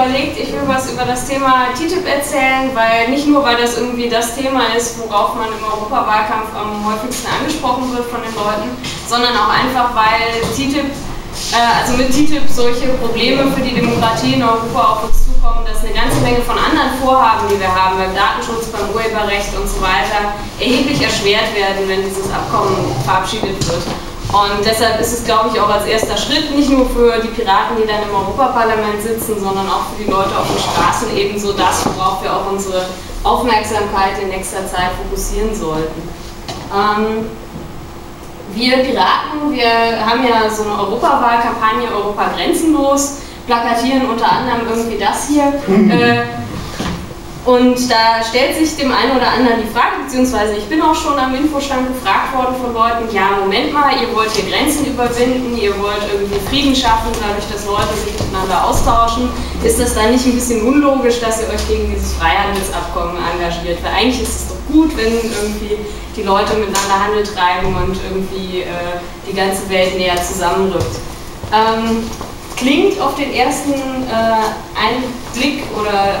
überlegt, ich will was über das Thema TTIP erzählen, weil nicht nur, weil das irgendwie das Thema ist, worauf man im Europawahlkampf am häufigsten angesprochen wird von den Leuten, sondern auch einfach, weil TTIP, äh, also mit TTIP solche Probleme für die Demokratie in Europa auf uns zukommen, dass eine ganze Menge von anderen Vorhaben, die wir haben, beim Datenschutz, beim Urheberrecht und so weiter, erheblich erschwert werden, wenn dieses Abkommen verabschiedet wird. Und deshalb ist es, glaube ich, auch als erster Schritt nicht nur für die Piraten, die dann im Europaparlament sitzen, sondern auch für die Leute auf den Straßen ebenso das, worauf wir auch unsere Aufmerksamkeit in nächster Zeit fokussieren sollten. Ähm, wir Piraten, wir haben ja so eine Europawahlkampagne Europa grenzenlos, plakatieren unter anderem irgendwie das hier. Äh, und da stellt sich dem einen oder anderen die Frage, beziehungsweise ich bin auch schon am Infostand gefragt worden von Leuten, ja, Moment mal, ihr wollt hier Grenzen überwinden, ihr wollt irgendwie Frieden schaffen, dadurch, dass Leute sich miteinander austauschen. Ist das dann nicht ein bisschen unlogisch, dass ihr euch gegen dieses Freihandelsabkommen engagiert? Weil eigentlich ist es doch gut, wenn irgendwie die Leute miteinander Handel treiben und irgendwie äh, die ganze Welt näher zusammenrückt. Ähm, klingt auf den ersten äh, Einblick oder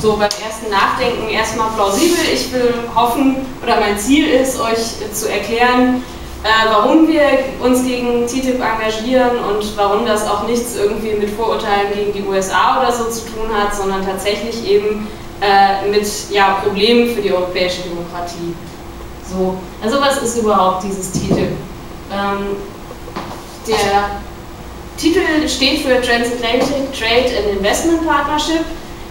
so beim ersten Nachdenken erstmal plausibel. Ich will hoffen, oder mein Ziel ist, euch zu erklären, äh, warum wir uns gegen TTIP engagieren und warum das auch nichts irgendwie mit Vorurteilen gegen die USA oder so zu tun hat, sondern tatsächlich eben äh, mit ja, Problemen für die europäische Demokratie. So, also was ist überhaupt dieses TTIP? Ähm, der Titel steht für Transatlantic Trade and Investment Partnership.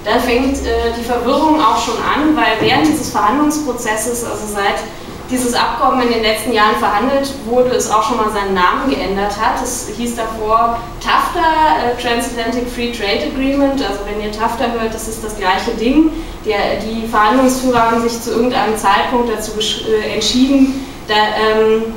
Da fängt äh, die Verwirrung auch schon an, weil während dieses Verhandlungsprozesses, also seit dieses Abkommen in den letzten Jahren verhandelt wurde, es auch schon mal seinen Namen geändert hat. Es hieß davor TAFTA, äh, Transatlantic Free Trade Agreement. Also wenn ihr TAFTA hört, das ist das gleiche Ding. Der, die Verhandlungsführer haben sich zu irgendeinem Zeitpunkt dazu äh, entschieden, da, ähm,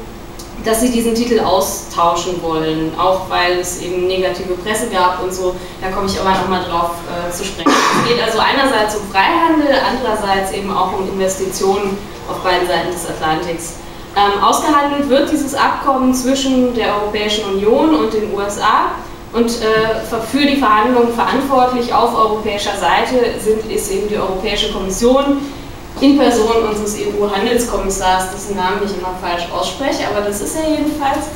dass sie diesen Titel austauschen wollen, auch weil es eben negative Presse gab und so. Da komme ich aber nochmal drauf äh, zu sprechen. Es geht also einerseits um Freihandel, andererseits eben auch um Investitionen auf beiden Seiten des Atlantiks. Ähm, ausgehandelt wird dieses Abkommen zwischen der Europäischen Union und den USA und äh, für die Verhandlungen verantwortlich auf europäischer Seite sind, ist eben die Europäische Kommission, in Person unseres EU-Handelskommissars, dessen Namen ich immer falsch ausspreche, aber das ist er jedenfalls.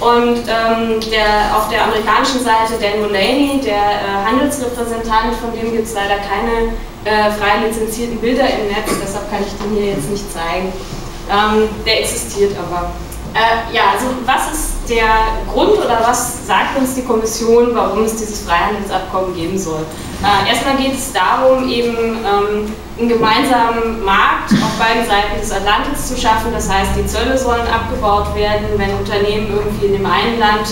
Und ähm, der, auf der amerikanischen Seite Dan Mulaney, der äh, Handelsrepräsentant, von dem gibt es leider keine äh, frei lizenzierten Bilder im Netz, deshalb kann ich den hier jetzt nicht zeigen. Ähm, der existiert aber. Äh, ja, also was ist der Grund oder was sagt uns die Kommission, warum es dieses Freihandelsabkommen geben soll? Äh, erstmal geht es darum, eben ähm, einen gemeinsamen Markt auf beiden Seiten des Atlantiks zu schaffen. Das heißt, die Zölle sollen abgebaut werden. Wenn Unternehmen irgendwie in dem einen Land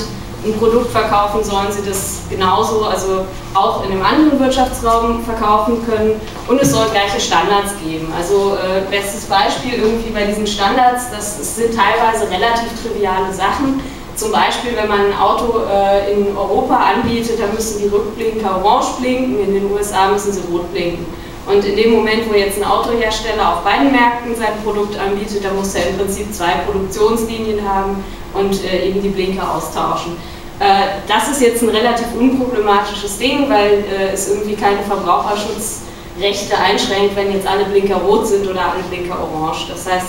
ein Produkt verkaufen, sollen sie das genauso, also auch in einem anderen Wirtschaftsraum verkaufen können. Und es soll gleiche Standards geben. Also äh, bestes Beispiel irgendwie bei diesen Standards, das sind teilweise relativ triviale Sachen. Zum Beispiel, wenn man ein Auto äh, in Europa anbietet, dann müssen die Rückblinker orange blinken, in den USA müssen sie rot blinken. Und in dem Moment, wo jetzt ein Autohersteller auf beiden Märkten sein Produkt anbietet, da muss er im Prinzip zwei Produktionslinien haben und äh, eben die Blinker austauschen. Äh, das ist jetzt ein relativ unproblematisches Ding, weil äh, es irgendwie keine Verbraucherschutzrechte einschränkt, wenn jetzt alle Blinker rot sind oder alle Blinker orange. Das heißt,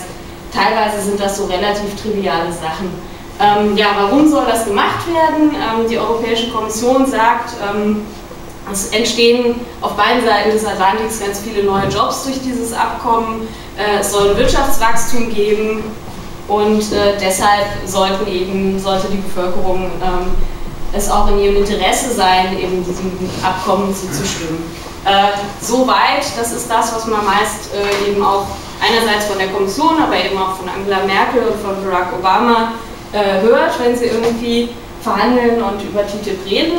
teilweise sind das so relativ triviale Sachen. Ähm, ja, warum soll das gemacht werden? Ähm, die Europäische Kommission sagt, ähm, es entstehen auf beiden Seiten des Atlantiks ganz viele neue Jobs durch dieses Abkommen. Äh, es soll ein Wirtschaftswachstum geben und äh, deshalb sollten eben, sollte die Bevölkerung ähm, es auch in ihrem Interesse sein, eben diesem Abkommen zuzustimmen. Äh, Soweit, das ist das, was man meist äh, eben auch einerseits von der Kommission, aber eben auch von Angela Merkel und von Barack Obama äh, hört, wenn sie irgendwie verhandeln und über TTIP reden.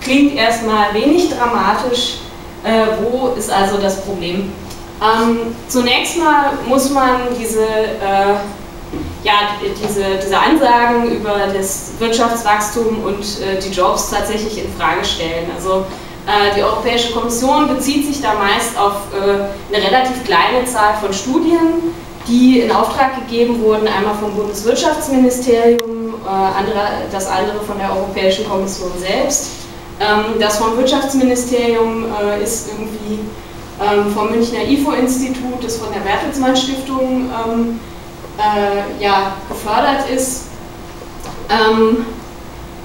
Klingt erstmal wenig dramatisch. Äh, wo ist also das Problem? Ähm, zunächst mal muss man diese, äh, ja, diese, diese Ansagen über das Wirtschaftswachstum und äh, die Jobs tatsächlich in Frage stellen. Also äh, die Europäische Kommission bezieht sich da meist auf äh, eine relativ kleine Zahl von Studien, die in Auftrag gegeben wurden, einmal vom Bundeswirtschaftsministerium, äh, andere, das andere von der Europäischen Kommission selbst. Ähm, das vom Wirtschaftsministerium äh, ist irgendwie ähm, vom Münchner IFO-Institut, das von der Bertelsmann Stiftung ähm, äh, ja, gefördert ist. Ähm,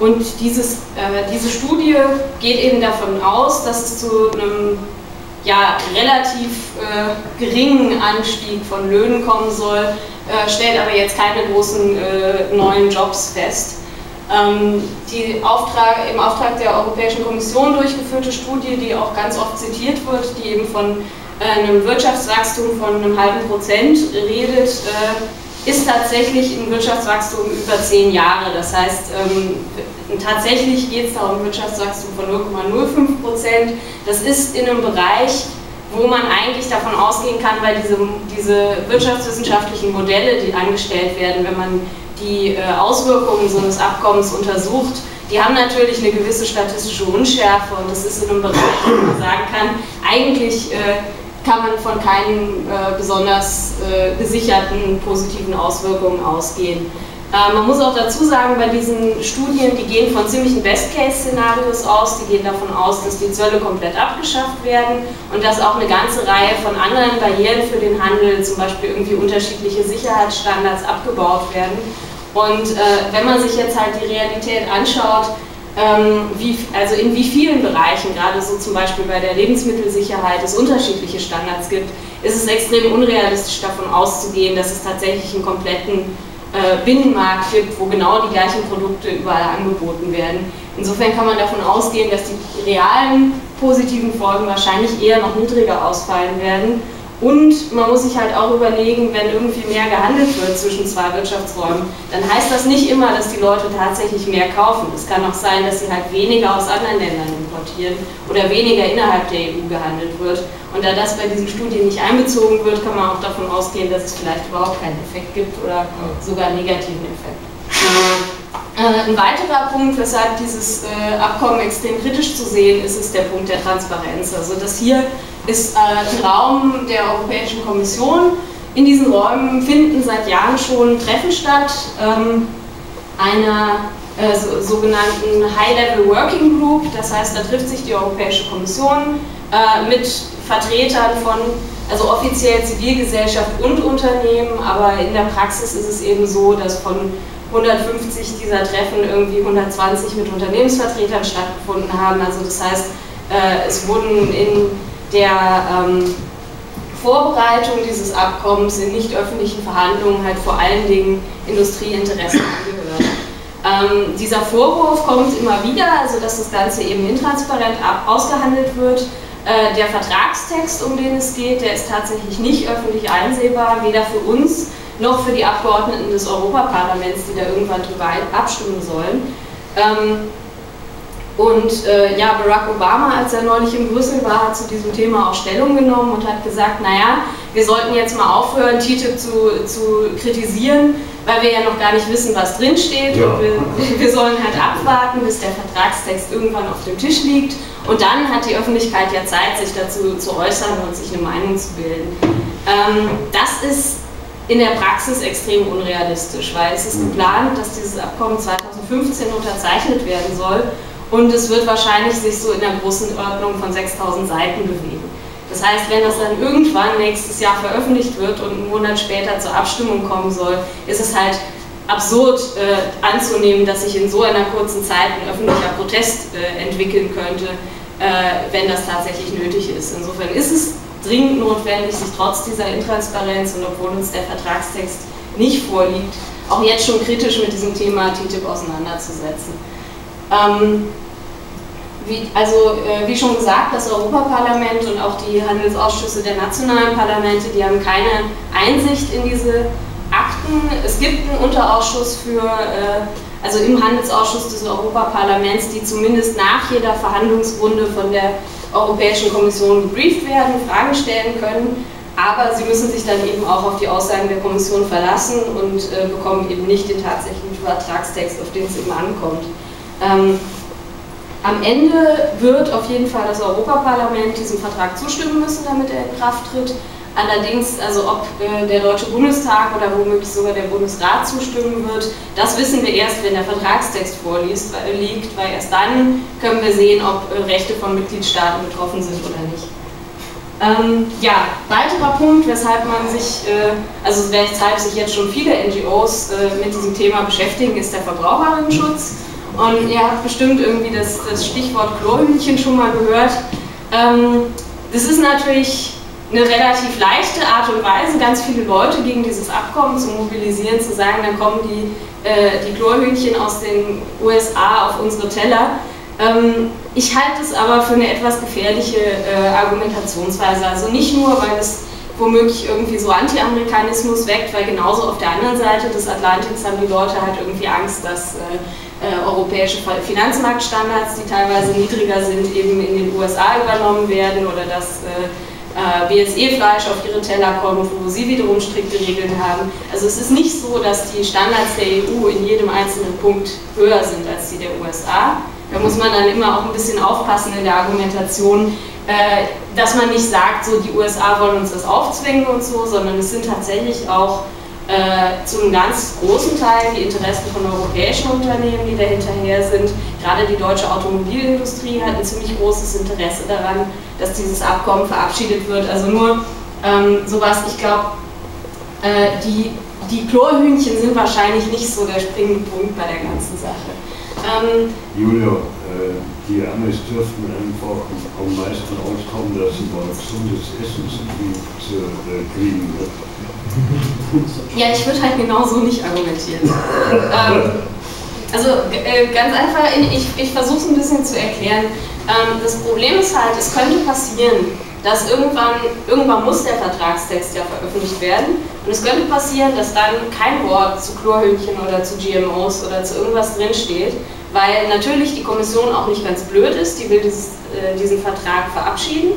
und dieses, äh, diese Studie geht eben davon aus, dass es zu einem ja, relativ äh, geringen Anstieg von Löhnen kommen soll, äh, stellt aber jetzt keine großen äh, neuen Jobs fest. Ähm, die Auftrag, im Auftrag der Europäischen Kommission durchgeführte Studie, die auch ganz oft zitiert wird, die eben von äh, einem Wirtschaftswachstum von einem halben Prozent redet, äh, ist tatsächlich ein Wirtschaftswachstum über zehn Jahre. Das heißt, ähm, tatsächlich geht es da um Wirtschaftswachstum von 0,05 Prozent. Das ist in einem Bereich, wo man eigentlich davon ausgehen kann, weil diese, diese wirtschaftswissenschaftlichen Modelle, die angestellt werden, wenn man die äh, Auswirkungen so eines Abkommens untersucht, die haben natürlich eine gewisse statistische Unschärfe und das ist in einem Bereich, wo man sagen kann, eigentlich äh, kann man von keinen äh, besonders äh, gesicherten positiven Auswirkungen ausgehen. Äh, man muss auch dazu sagen, bei diesen Studien, die gehen von ziemlichen Best-Case-Szenarios aus, die gehen davon aus, dass die Zölle komplett abgeschafft werden und dass auch eine ganze Reihe von anderen Barrieren für den Handel, zum Beispiel irgendwie unterschiedliche Sicherheitsstandards, abgebaut werden. Und äh, wenn man sich jetzt halt die Realität anschaut, ähm, wie, also in wie vielen Bereichen, gerade so zum Beispiel bei der Lebensmittelsicherheit, es unterschiedliche Standards gibt, ist es extrem unrealistisch davon auszugehen, dass es tatsächlich einen kompletten äh, Binnenmarkt gibt, wo genau die gleichen Produkte überall angeboten werden. Insofern kann man davon ausgehen, dass die realen positiven Folgen wahrscheinlich eher noch niedriger ausfallen werden und man muss sich halt auch überlegen, wenn irgendwie mehr gehandelt wird zwischen zwei Wirtschaftsräumen, dann heißt das nicht immer, dass die Leute tatsächlich mehr kaufen. Es kann auch sein, dass sie halt weniger aus anderen Ländern importieren oder weniger innerhalb der EU gehandelt wird. Und da das bei diesen Studien nicht einbezogen wird, kann man auch davon ausgehen, dass es vielleicht überhaupt keinen Effekt gibt oder sogar einen negativen Effekt. Äh, ein weiterer Punkt, weshalb dieses äh, Abkommen extrem kritisch zu sehen ist, ist der Punkt der Transparenz. Also dass hier ist äh, ein Raum der Europäischen Kommission. In diesen Räumen finden seit Jahren schon Treffen statt, ähm, einer äh, so, sogenannten High-Level Working Group. Das heißt, da trifft sich die Europäische Kommission äh, mit Vertretern von, also offiziell Zivilgesellschaft und Unternehmen, aber in der Praxis ist es eben so, dass von 150 dieser Treffen irgendwie 120 mit Unternehmensvertretern stattgefunden haben. Also das heißt, äh, es wurden in der ähm, Vorbereitung dieses Abkommens in nicht öffentlichen Verhandlungen halt vor allen Dingen Industrieinteressen angehört. Ähm, dieser Vorwurf kommt immer wieder, also dass das Ganze eben intransparent ausgehandelt wird. Äh, der Vertragstext, um den es geht, der ist tatsächlich nicht öffentlich einsehbar, weder für uns noch für die Abgeordneten des Europaparlaments, die da irgendwann drüber abstimmen sollen. Ähm, und äh, ja, Barack Obama, als er neulich in Brüssel war, hat zu diesem Thema auch Stellung genommen und hat gesagt, naja, wir sollten jetzt mal aufhören, TTIP zu, zu kritisieren, weil wir ja noch gar nicht wissen, was drinsteht. Ja. Und wir, wir sollen halt abwarten, bis der Vertragstext irgendwann auf dem Tisch liegt. Und dann hat die Öffentlichkeit ja Zeit, sich dazu zu äußern und sich eine Meinung zu bilden. Ähm, das ist in der Praxis extrem unrealistisch, weil es ist geplant, dass dieses Abkommen 2015 unterzeichnet werden soll und es wird wahrscheinlich sich so in der großen Ordnung von 6000 Seiten bewegen. Das heißt, wenn das dann irgendwann nächstes Jahr veröffentlicht wird und einen Monat später zur Abstimmung kommen soll, ist es halt absurd äh, anzunehmen, dass sich in so einer kurzen Zeit ein öffentlicher Protest äh, entwickeln könnte, äh, wenn das tatsächlich nötig ist. Insofern ist es dringend notwendig, sich trotz dieser Intransparenz und obwohl uns der Vertragstext nicht vorliegt, auch jetzt schon kritisch mit diesem Thema TTIP auseinanderzusetzen. Ähm, wie, also äh, wie schon gesagt, das Europaparlament und auch die Handelsausschüsse der nationalen Parlamente, die haben keine Einsicht in diese Akten. Es gibt einen Unterausschuss für, äh, also im Handelsausschuss des Europaparlaments, die zumindest nach jeder Verhandlungsrunde von der Europäischen Kommission gebrieft werden, Fragen stellen können, aber sie müssen sich dann eben auch auf die Aussagen der Kommission verlassen und äh, bekommen eben nicht den tatsächlichen Vertragstext, auf den es eben ankommt. Ähm, am Ende wird auf jeden Fall das Europaparlament diesem Vertrag zustimmen müssen, damit er in Kraft tritt. Allerdings, also ob äh, der Deutsche Bundestag oder womöglich sogar der Bundesrat zustimmen wird, das wissen wir erst, wenn der Vertragstext vorliegt, weil, erst dann können wir sehen, ob äh, Rechte von Mitgliedstaaten betroffen sind oder nicht. Ähm, ja, weiterer Punkt, weshalb man sich, äh, also weshalb sich jetzt schon viele NGOs äh, mit diesem Thema beschäftigen, ist der Verbraucherinnenschutz. Und ihr habt bestimmt irgendwie das, das Stichwort Chlorhühnchen schon mal gehört. Ähm, das ist natürlich eine relativ leichte Art und Weise, ganz viele Leute gegen dieses Abkommen zu mobilisieren, zu sagen, dann kommen die, äh, die Chlorhühnchen aus den USA auf unsere Teller. Ähm, ich halte es aber für eine etwas gefährliche äh, Argumentationsweise. Also nicht nur, weil es womöglich irgendwie so Anti-Amerikanismus weckt, weil genauso auf der anderen Seite des Atlantiks haben die Leute halt irgendwie Angst, dass äh, äh, europäische Finanzmarktstandards, die teilweise niedriger sind, eben in den USA übernommen werden oder dass äh, äh, BSE-Fleisch auf ihre Teller kommt, wo sie wiederum strikte Regeln haben. Also es ist nicht so, dass die Standards der EU in jedem einzelnen Punkt höher sind als die der USA. Da muss man dann immer auch ein bisschen aufpassen in der Argumentation, äh, dass man nicht sagt, so die USA wollen uns das aufzwingen und so, sondern es sind tatsächlich auch äh, zu einem ganz großen Teil die Interessen von europäischen Unternehmen, die dahinterher sind. Gerade die deutsche Automobilindustrie hat ein ziemlich großes Interesse daran, dass dieses Abkommen verabschiedet wird. Also nur ähm, sowas, ich glaube, äh, die, die Chlorhühnchen sind wahrscheinlich nicht so der springende Punkt bei der ganzen Sache. Ähm, Julia, äh, die Amis dürften einfach am meisten auskommen, dass sie mal gesundes Essen zu kriegen. Ja, ich würde halt genauso nicht argumentieren. ähm, also äh, ganz einfach, ich, ich versuche es ein bisschen zu erklären. Ähm, das Problem ist halt, es könnte passieren, dass irgendwann, irgendwann muss der Vertragstext ja veröffentlicht werden und es könnte passieren, dass dann kein Wort zu Chlorhühnchen oder zu GMOs oder zu irgendwas drinsteht, weil natürlich die Kommission auch nicht ganz blöd ist, die will dieses, äh, diesen Vertrag verabschieden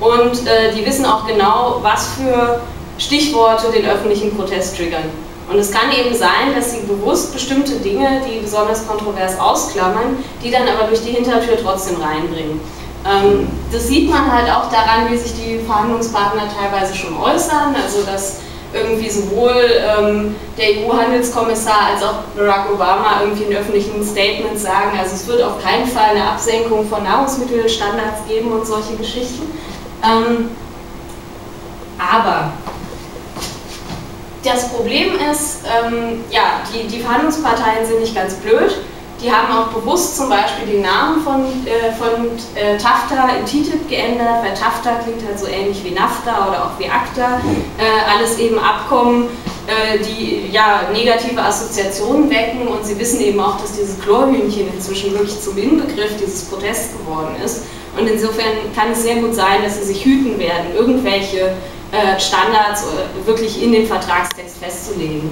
und äh, die wissen auch genau, was für Stichworte den öffentlichen Protest triggern. Und es kann eben sein, dass sie bewusst bestimmte Dinge, die besonders kontrovers ausklammern, die dann aber durch die Hintertür trotzdem reinbringen. Ähm, das sieht man halt auch daran, wie sich die Verhandlungspartner teilweise schon äußern, also dass irgendwie sowohl ähm, der EU-Handelskommissar als auch Barack Obama irgendwie in öffentlichen Statements sagen, also es wird auf keinen Fall eine Absenkung von Nahrungsmittelstandards geben und solche Geschichten. Ähm, aber das Problem ist, ähm, ja, die, die Verhandlungsparteien sind nicht ganz blöd. Die haben auch bewusst zum Beispiel den Namen von, äh, von äh, TAFTA in TTIP geändert, weil TAFTA klingt halt so ähnlich wie NAFTA oder auch wie ACTA. Äh, alles eben Abkommen, äh, die ja negative Assoziationen wecken und sie wissen eben auch, dass dieses Chlorhühnchen inzwischen wirklich zum Inbegriff dieses Protests geworden ist. Und insofern kann es sehr gut sein, dass sie sich hüten werden, irgendwelche Standards äh, wirklich in den Vertragstext festzulegen.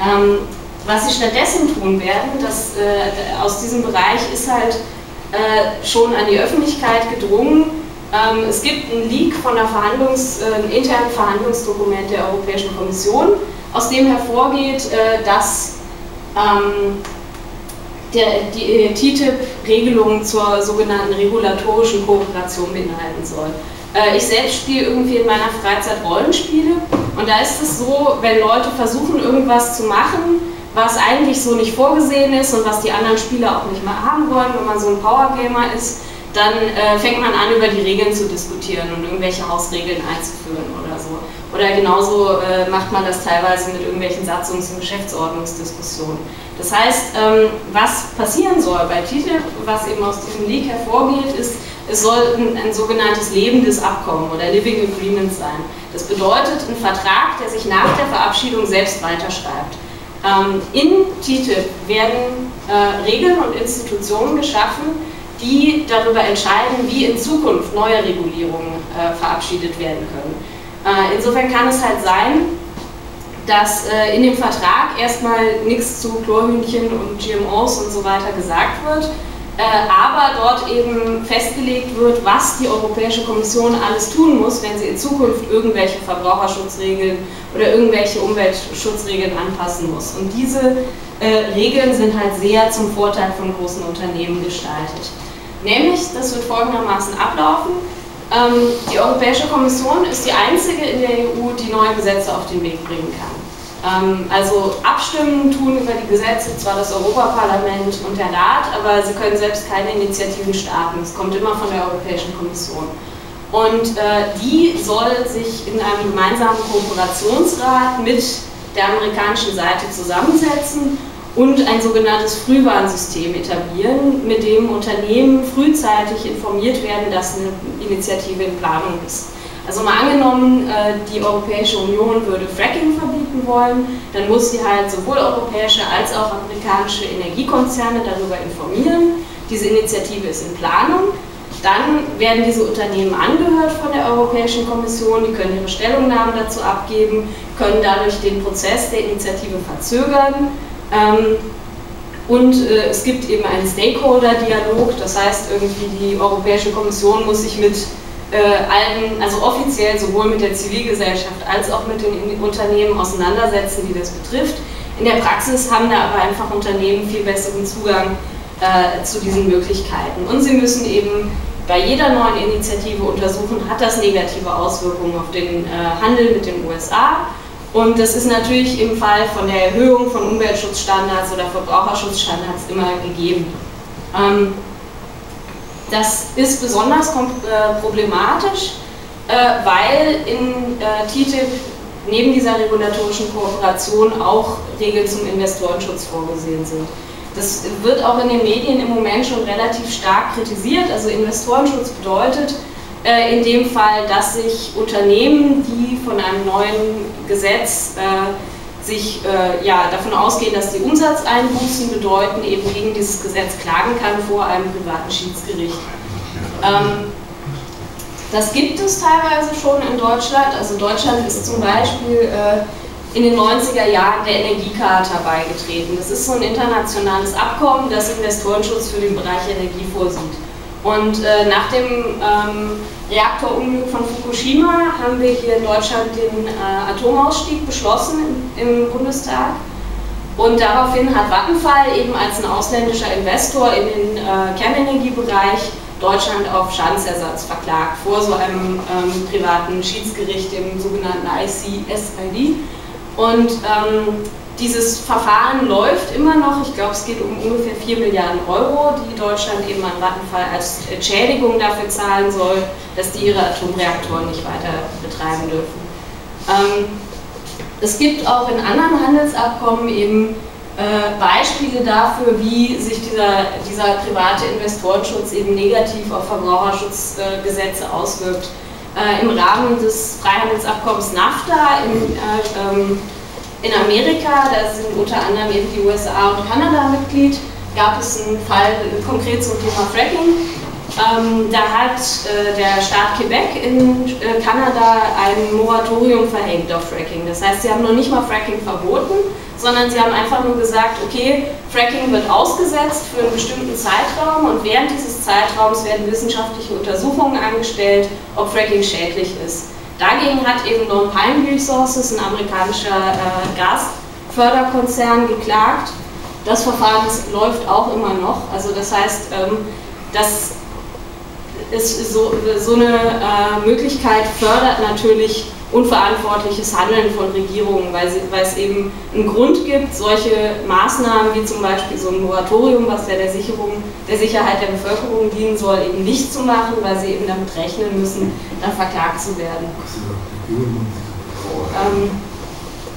Ähm, was sie stattdessen tun werden, das, äh, aus diesem Bereich ist halt schon an die Öffentlichkeit gedrungen. Ähm, es gibt einen Leak von einer Verhandlungs, äh, internen Verhandlungsdokument der Europäischen Kommission, aus dem hervorgeht, dass ähm, der, die TTIP Regelungen zur sogenannten regulatorischen Kooperation beinhalten soll. Äh, ich selbst spiele irgendwie in meiner Freizeit Rollenspiele und da ist es so, wenn Leute versuchen irgendwas zu machen, was eigentlich so nicht vorgesehen ist und was die anderen Spieler auch nicht mal haben wollen, wenn man so ein Powergamer ist, dann äh, fängt man an, über die Regeln zu diskutieren und irgendwelche Hausregeln einzuführen oder so. Oder genauso äh, macht man das teilweise mit irgendwelchen Satzungs- und Geschäftsordnungsdiskussionen. Das heißt, ähm, was passieren soll bei TTIP, was eben aus diesem Leak hervorgeht, ist, es soll ein, ein, sogenanntes lebendes Abkommen oder Living Agreement sein. Das bedeutet ein Vertrag, der sich nach der Verabschiedung selbst weiterschreibt. Ähm, in TTIP werden äh, Regeln und Institutionen geschaffen, die darüber entscheiden, wie in Zukunft neue Regulierungen äh, verabschiedet werden können. Äh, insofern kann es halt sein, dass äh, in dem Vertrag erstmal nichts zu Chlorhühnchen und GMOs und so weiter gesagt wird, aber dort eben festgelegt wird, was die Europäische Kommission alles tun muss, wenn sie in Zukunft irgendwelche Verbraucherschutzregeln oder irgendwelche Umweltschutzregeln anpassen muss. Und diese äh, Regeln sind halt sehr zum Vorteil von großen Unternehmen gestaltet. Nämlich, das wird folgendermaßen ablaufen. Ähm, die Europäische Kommission ist die einzige in der EU, die neue Gesetze auf den Weg bringen kann. Ähm, also abstimmen tun über die Gesetze zwar das Europaparlament und der Rat, aber sie können selbst keine Initiativen starten. Es kommt immer von der Europäischen Kommission. Und äh, die soll sich in einem gemeinsamen Kooperationsrat mit der amerikanischen Seite zusammensetzen und ein sogenanntes Frühwarnsystem etablieren, mit dem Unternehmen frühzeitig informiert werden, dass eine Initiative in Planung ist. Also mal angenommen, äh, die Europäische Union würde Fracking verbieten wollen, dann muss sie halt sowohl europäische als auch amerikanische Energiekonzerne darüber informieren. Diese Initiative ist in Planung. Dann werden diese Unternehmen angehört von der Europäischen Kommission, die können ihre Stellungnahmen dazu abgeben, können dadurch den Prozess der Initiative verzögern ähm, und äh, es gibt eben einen Stakeholder-Dialog, das heißt irgendwie die Europäische Kommission muss sich mit äh, allen, also offiziell sowohl mit der Zivilgesellschaft als auch mit den Unternehmen auseinandersetzen, die das betrifft. In der Praxis haben da aber einfach Unternehmen viel besseren Zugang äh, zu diesen Möglichkeiten. Und sie müssen eben bei jeder neuen Initiative untersuchen, hat das negative Auswirkungen auf den äh, Handel mit den USA und das ist natürlich im Fall von der Erhöhung von Umweltschutzstandards oder Verbraucherschutzstandards immer gegeben. Ähm, das ist besonders äh, problematisch, äh, weil in äh, TTIP neben dieser regulatorischen Kooperation auch Regeln zum Investorenschutz vorgesehen sind. Das wird auch in den Medien im Moment schon relativ stark kritisiert. Also Investorenschutz bedeutet, in dem Fall, dass sich Unternehmen, die von einem neuen Gesetz äh, sich äh, ja, davon ausgehen, dass die Umsatzeinbußen bedeuten, eben gegen dieses Gesetz klagen kann vor einem privaten Schiedsgericht. Ähm, das gibt es teilweise schon in Deutschland. Also Deutschland ist zum Beispiel äh, in den 90er Jahren der Energiecharta beigetreten. Das ist so ein internationales Abkommen, das Investorenschutz für den Bereich Energie vorsieht. Und äh, nach dem ähm, Reaktorunglück von Fukushima haben wir hier in Deutschland den äh, Atomausstieg beschlossen im, im, Bundestag. Und daraufhin hat Vattenfall eben als ein ausländischer Investor in den äh, Kernenergiebereich Deutschland auf Schadensersatz verklagt vor so einem ähm, privaten Schiedsgericht, dem sogenannten ICSID. Und ähm, dieses Verfahren läuft immer noch. Ich glaube, es geht um ungefähr 4 Milliarden Euro, die Deutschland eben an Vattenfall als Entschädigung dafür zahlen soll, dass die ihre Atomreaktoren nicht weiter betreiben dürfen. Ähm, es gibt auch in anderen Handelsabkommen eben äh, Beispiele dafür, wie sich dieser, dieser private Investorenschutz eben negativ auf Verbraucherschutzgesetze äh, auswirkt. Äh, Im Rahmen des Freihandelsabkommens NAFTA in, äh, ähm, in Amerika, da sind unter anderem eben die USA und Kanada Mitglied, gab es einen Fall konkret zum Thema Fracking. Ähm, da hat äh, der Staat Quebec in äh, Kanada ein Moratorium verhängt auf Fracking. Das heißt, sie haben noch nicht mal Fracking verboten, sondern sie haben einfach nur gesagt, okay, Fracking wird ausgesetzt für einen bestimmten Zeitraum und während dieses Zeitraums werden wissenschaftliche Untersuchungen angestellt, ob Fracking schädlich ist. Dagegen hat eben Lone Pine Resources, ein amerikanischer äh, Gasförderkonzern, geklagt. Das Verfahren läuft auch immer noch. Also das heißt, ähm, das ist so, so eine äh, Möglichkeit fördert natürlich unverantwortliches Handeln von Regierungen, weil, sie, weil, es eben einen Grund gibt, solche Maßnahmen wie zum Beispiel so ein Moratorium, was ja der Sicherung, der Sicherheit der Bevölkerung dienen soll, eben nicht zu machen, weil sie eben damit rechnen müssen, dann verklagt zu werden. Ähm,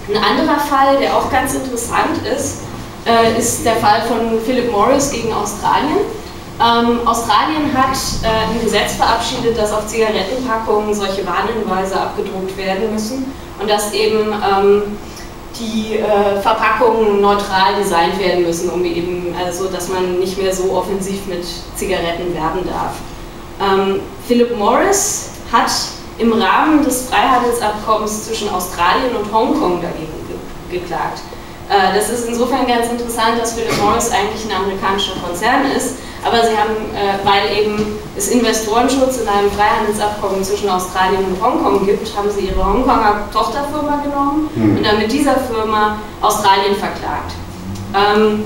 ein anderer Fall, der auch ganz interessant ist, äh, ist der Fall von Philip Morris gegen Australien. Ähm, Australien hat äh, ein Gesetz verabschiedet, dass auf Zigarettenpackungen solche Warnhinweise abgedruckt werden müssen und dass eben ähm, die äh, Verpackungen neutral designt werden müssen, um eben, also dass man nicht mehr so offensiv mit Zigaretten werben darf. Ähm, Philip Morris hat im Rahmen des Freihandelsabkommens zwischen Australien und Hongkong dagegen ge geklagt. Äh, das ist insofern ganz interessant, dass Philip Morris eigentlich ein amerikanischer Konzern ist, aber sie haben, äh, weil eben es Investorenschutz in einem Freihandelsabkommen zwischen Australien und Hongkong gibt, haben sie ihre Hongkonger Tochterfirma genommen mhm. und dann mit dieser Firma Australien verklagt. Ähm,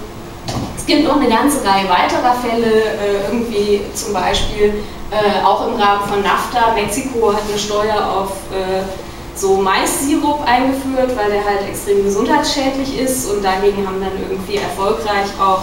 Es gibt noch eine ganze Reihe weiterer Fälle, äh, irgendwie zum Beispiel auch im Rahmen von NAFTA. Mexiko hat eine Steuer auf so Mais-Sirup eingeführt, weil der halt extrem gesundheitsschädlich ist und dagegen haben dann irgendwie erfolgreich auch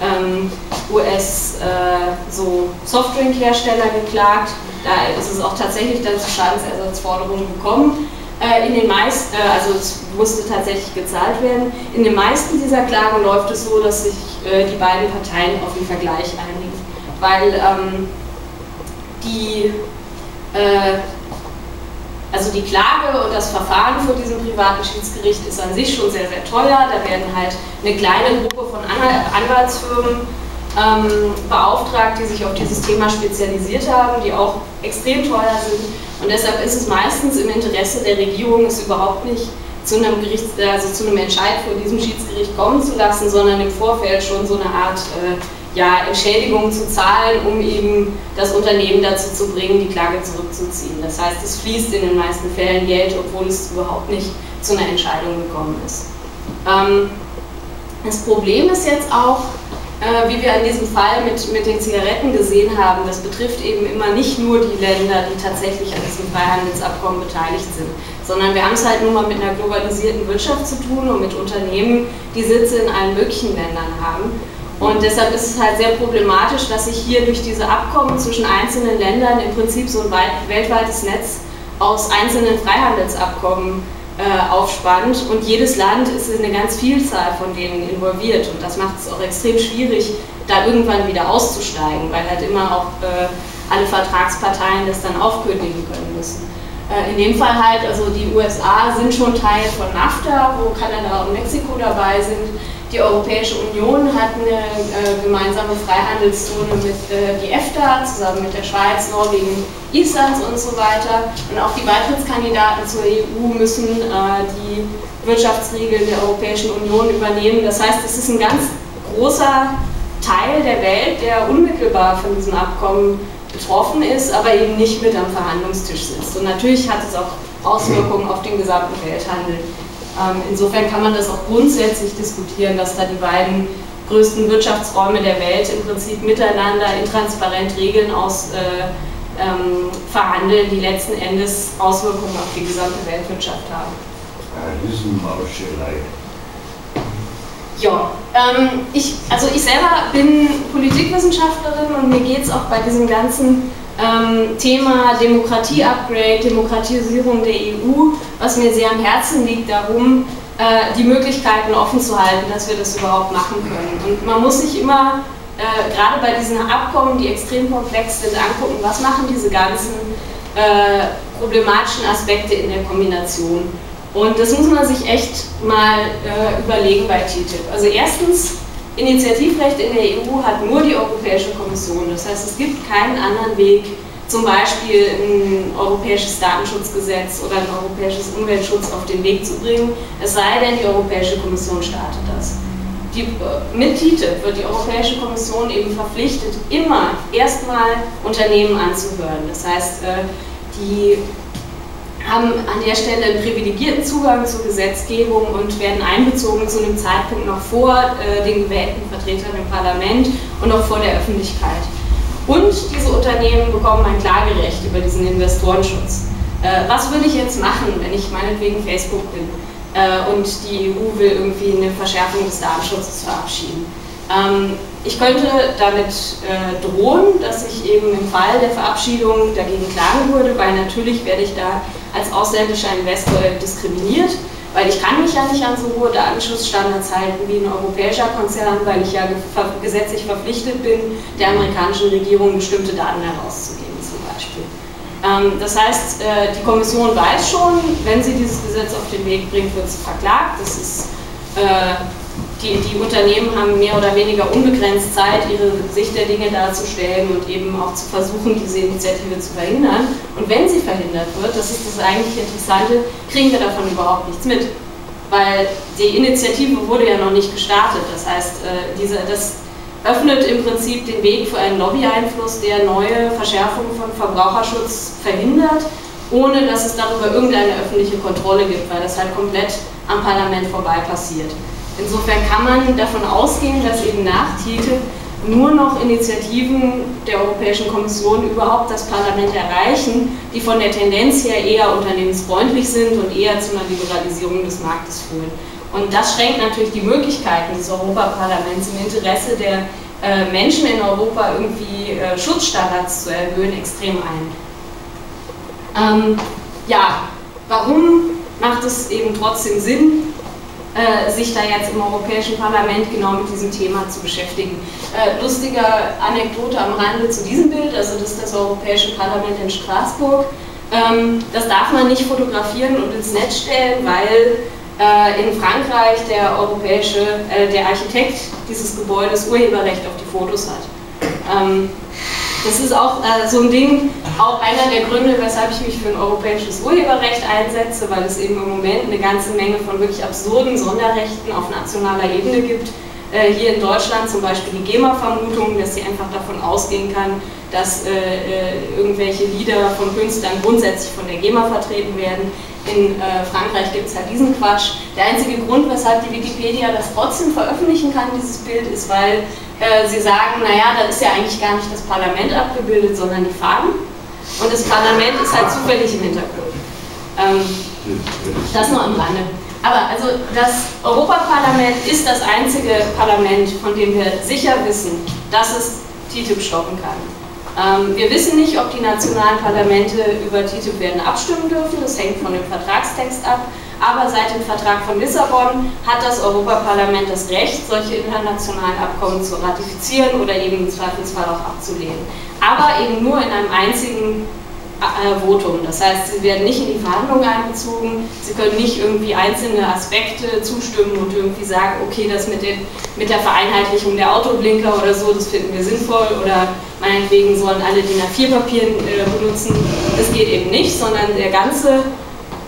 ähm, US äh, so Softdrink-Hersteller geklagt. Da ist es auch tatsächlich dann zu Schadensersatzforderungen gekommen. Äh, in den meisten, äh, also es musste tatsächlich gezahlt werden. In den meisten dieser Klagen läuft es so, dass sich äh, die beiden Parteien auf den Vergleich einigen, weil ähm, die äh, also die Klage und das Verfahren vor diesem privaten Schiedsgericht ist an sich schon sehr, sehr teuer. Da werden halt eine kleine Gruppe von Anwaltsfirmen ähm, beauftragt, die sich auf dieses Thema spezialisiert haben, die auch extrem teuer sind. Und deshalb ist es meistens im Interesse der Regierung, es überhaupt nicht zu einem, Gerichts, also zu einem Entscheid vor diesem Schiedsgericht kommen zu lassen, sondern im Vorfeld schon so eine Art äh, ja, Entschädigung zu zahlen, um eben das Unternehmen dazu zu bringen, die Klage zurückzuziehen. Das heißt, es fließt in den meisten Fällen Geld, obwohl es überhaupt nicht zu einer Entscheidung gekommen ist. Ähm, das Problem ist jetzt auch, äh, wie wir in diesem Fall mit, mit den Zigaretten gesehen haben, das betrifft eben immer nicht nur die Länder, die tatsächlich an diesem Freihandelsabkommen beteiligt sind, sondern wir haben es halt nun mal mit einer globalisierten Wirtschaft zu tun und mit Unternehmen, die Sitze in allen möglichen Ländern haben. Und deshalb ist es halt sehr problematisch, dass sich hier durch diese Abkommen zwischen einzelnen Ländern im Prinzip so ein weltweites Netz aus einzelnen Freihandelsabkommen äh, aufspannt. Und jedes Land ist in eine ganz Vielzahl von denen involviert. Und das macht es auch extrem schwierig, da irgendwann wieder auszusteigen, weil halt immer auch äh, alle Vertragsparteien das dann aufkündigen können müssen. Äh, in dem Fall halt, also die USA sind schon Teil von NAFTA, wo Kanada und Mexiko dabei sind die Europäische Union hat eine äh, gemeinsame Freihandelszone mit äh, die EFTA zusammen mit der Schweiz, Norwegen, Island und so weiter. Und auch die Beitrittskandidaten zur EU müssen äh, die Wirtschaftsregeln der Europäischen Union übernehmen. Das heißt, es ist ein ganz großer Teil der Welt, der unmittelbar von diesem Abkommen betroffen ist, aber eben nicht mit am Verhandlungstisch sitzt. Und natürlich hat es auch Auswirkungen auf den gesamten Welthandel. Ähm, insofern kann man das auch grundsätzlich diskutieren, dass da die beiden größten Wirtschaftsräume der Welt im Prinzip miteinander intransparent Regeln aus äh, ähm, verhandeln, die letzten Endes Auswirkungen auf die gesamte Weltwirtschaft haben. Ja, Riesenmauschelei. Ja, ähm, ich, also ich selber bin Politikwissenschaftlerin und mir geht es auch bei diesem ganzen ähm, Thema Demokratie-Upgrade, Demokratisierung der EU, was mir sehr am Herzen liegt, darum, äh, die Möglichkeiten offen zu halten, dass wir das überhaupt machen können. Und man muss sich immer, äh, gerade bei diesen Abkommen, die extrem komplex sind, angucken, was machen diese ganzen äh, problematischen Aspekte in der Kombination. Und das muss man sich echt mal äh, überlegen bei TTIP. Also erstens, Initiativrecht in der EU hat nur die Europäische Kommission. Das heißt, es gibt keinen anderen Weg, zum Beispiel ein europäisches Datenschutzgesetz oder ein europäisches Umweltschutz auf den Weg zu bringen, es sei denn, die Europäische Kommission startet das. Die, äh, mit TTIP wird die Europäische Kommission eben verpflichtet, immer erstmal Unternehmen anzuhören. Das heißt, äh, die haben an der Stelle einen privilegierten Zugang zur Gesetzgebung und werden einbezogen zu einem Zeitpunkt noch vor äh, den gewählten Vertretern im Parlament und noch vor der Öffentlichkeit. Und diese Unternehmen bekommen ein Klagerecht über diesen Investorenschutz. Äh, was würde ich jetzt machen, wenn ich meinetwegen Facebook bin äh, und die EU will irgendwie eine Verschärfung des Datenschutzes verabschieden? Ähm, ich könnte damit äh, drohen, dass ich eben im Fall der Verabschiedung dagegen klagen würde, weil natürlich werde ich da als ausländischer Investor diskriminiert, weil ich kann mich ja nicht an so hohe Datenschutzstandards halten wie ein europäischer Konzern, weil ich ja gesetzlich verpflichtet bin, der amerikanischen Regierung bestimmte Daten herauszugeben zum Beispiel. Ähm, das heißt, äh, die Kommission weiß schon, wenn sie dieses Gesetz auf den Weg bringt, wird sie verklagt. Das ist äh, die, die Unternehmen haben mehr oder weniger unbegrenzt Zeit, ihre Sicht der Dinge darzustellen und eben auch zu versuchen, diese Initiative zu verhindern. Und wenn sie verhindert wird, das ist das eigentlich Interessante, kriegen wir davon überhaupt nichts mit. Weil die Initiative wurde ja noch nicht gestartet. Das heißt, äh, diese, das öffnet im Prinzip den Weg für einen Lobbyeinfluss, der neue Verschärfungen von Verbraucherschutz verhindert, ohne dass es darüber irgendeine öffentliche Kontrolle gibt, weil das halt komplett am Parlament vorbei passiert. Insofern kann man davon ausgehen, dass eben nach TTIP nur noch Initiativen der Europäischen Kommission überhaupt das Parlament erreichen, die von der Tendenz her eher unternehmensfreundlich sind und eher zu einer Liberalisierung des Marktes führen. Und das schränkt natürlich die Möglichkeiten des Europaparlaments im Interesse der äh, Menschen in Europa irgendwie äh, Schutzstandards zu erhöhen, extrem ein. Ähm, ja, warum macht es eben trotzdem Sinn, äh, sich da jetzt im Europäischen Parlament genau mit diesem Thema zu beschäftigen. Äh, lustige Anekdote am Rande zu diesem Bild, also das ist das Europäische Parlament in Straßburg. Ähm, das darf man nicht fotografieren und ins Netz stellen, weil äh, in Frankreich der europäische, äh, der Architekt dieses Gebäudes Urheberrecht auf die Fotos hat. Ähm, das ist auch äh, so ein Ding, auch einer der Gründe, weshalb ich mich für ein europäisches Urheberrecht einsetze, weil es eben im Moment eine ganze Menge von wirklich absurden Sonderrechten auf nationaler Ebene gibt. Äh, hier in Deutschland zum Beispiel die GEMA-Vermutung, dass sie einfach davon ausgehen kann, dass äh, äh irgendwelche Lieder von Künstlern grundsätzlich von der GEMA vertreten werden. In äh, Frankreich gibt es halt diesen Quatsch. Der einzige Grund, weshalb die Wikipedia das trotzdem veröffentlichen kann, dieses Bild, ist, weil äh, sie sagen, naja, da ist ja eigentlich gar nicht das Parlament abgebildet, sondern die Farben. Und das Parlament ist halt zufällig im Hintergrund. Ähm, das nur am Rande. Aber also das Europaparlament ist das einzige Parlament, von dem wir sicher wissen, dass es TTIP stoppen kann. Ähm, wir wissen nicht, ob die nationalen Parlamente über TTIP werden abstimmen dürfen. Das hängt von dem Vertragstext ab. Aber seit dem Vertrag von Lissabon hat das Europaparlament das Recht, solche internationalen Abkommen zu ratifizieren oder eben im Zweifelsfall auch abzulehnen. Aber eben nur in einem einzigen äh, Votum. Das heißt, sie werden nicht in die Verhandlungen einbezogen, sie können nicht irgendwie einzelne Aspekte zustimmen und irgendwie sagen, okay, das mit, den, mit der Vereinheitlichung der Autoblinker oder so, das finden wir sinnvoll oder meinetwegen sollen alle DIN A4-Papieren äh, benutzen. Das geht eben nicht, sondern der ganze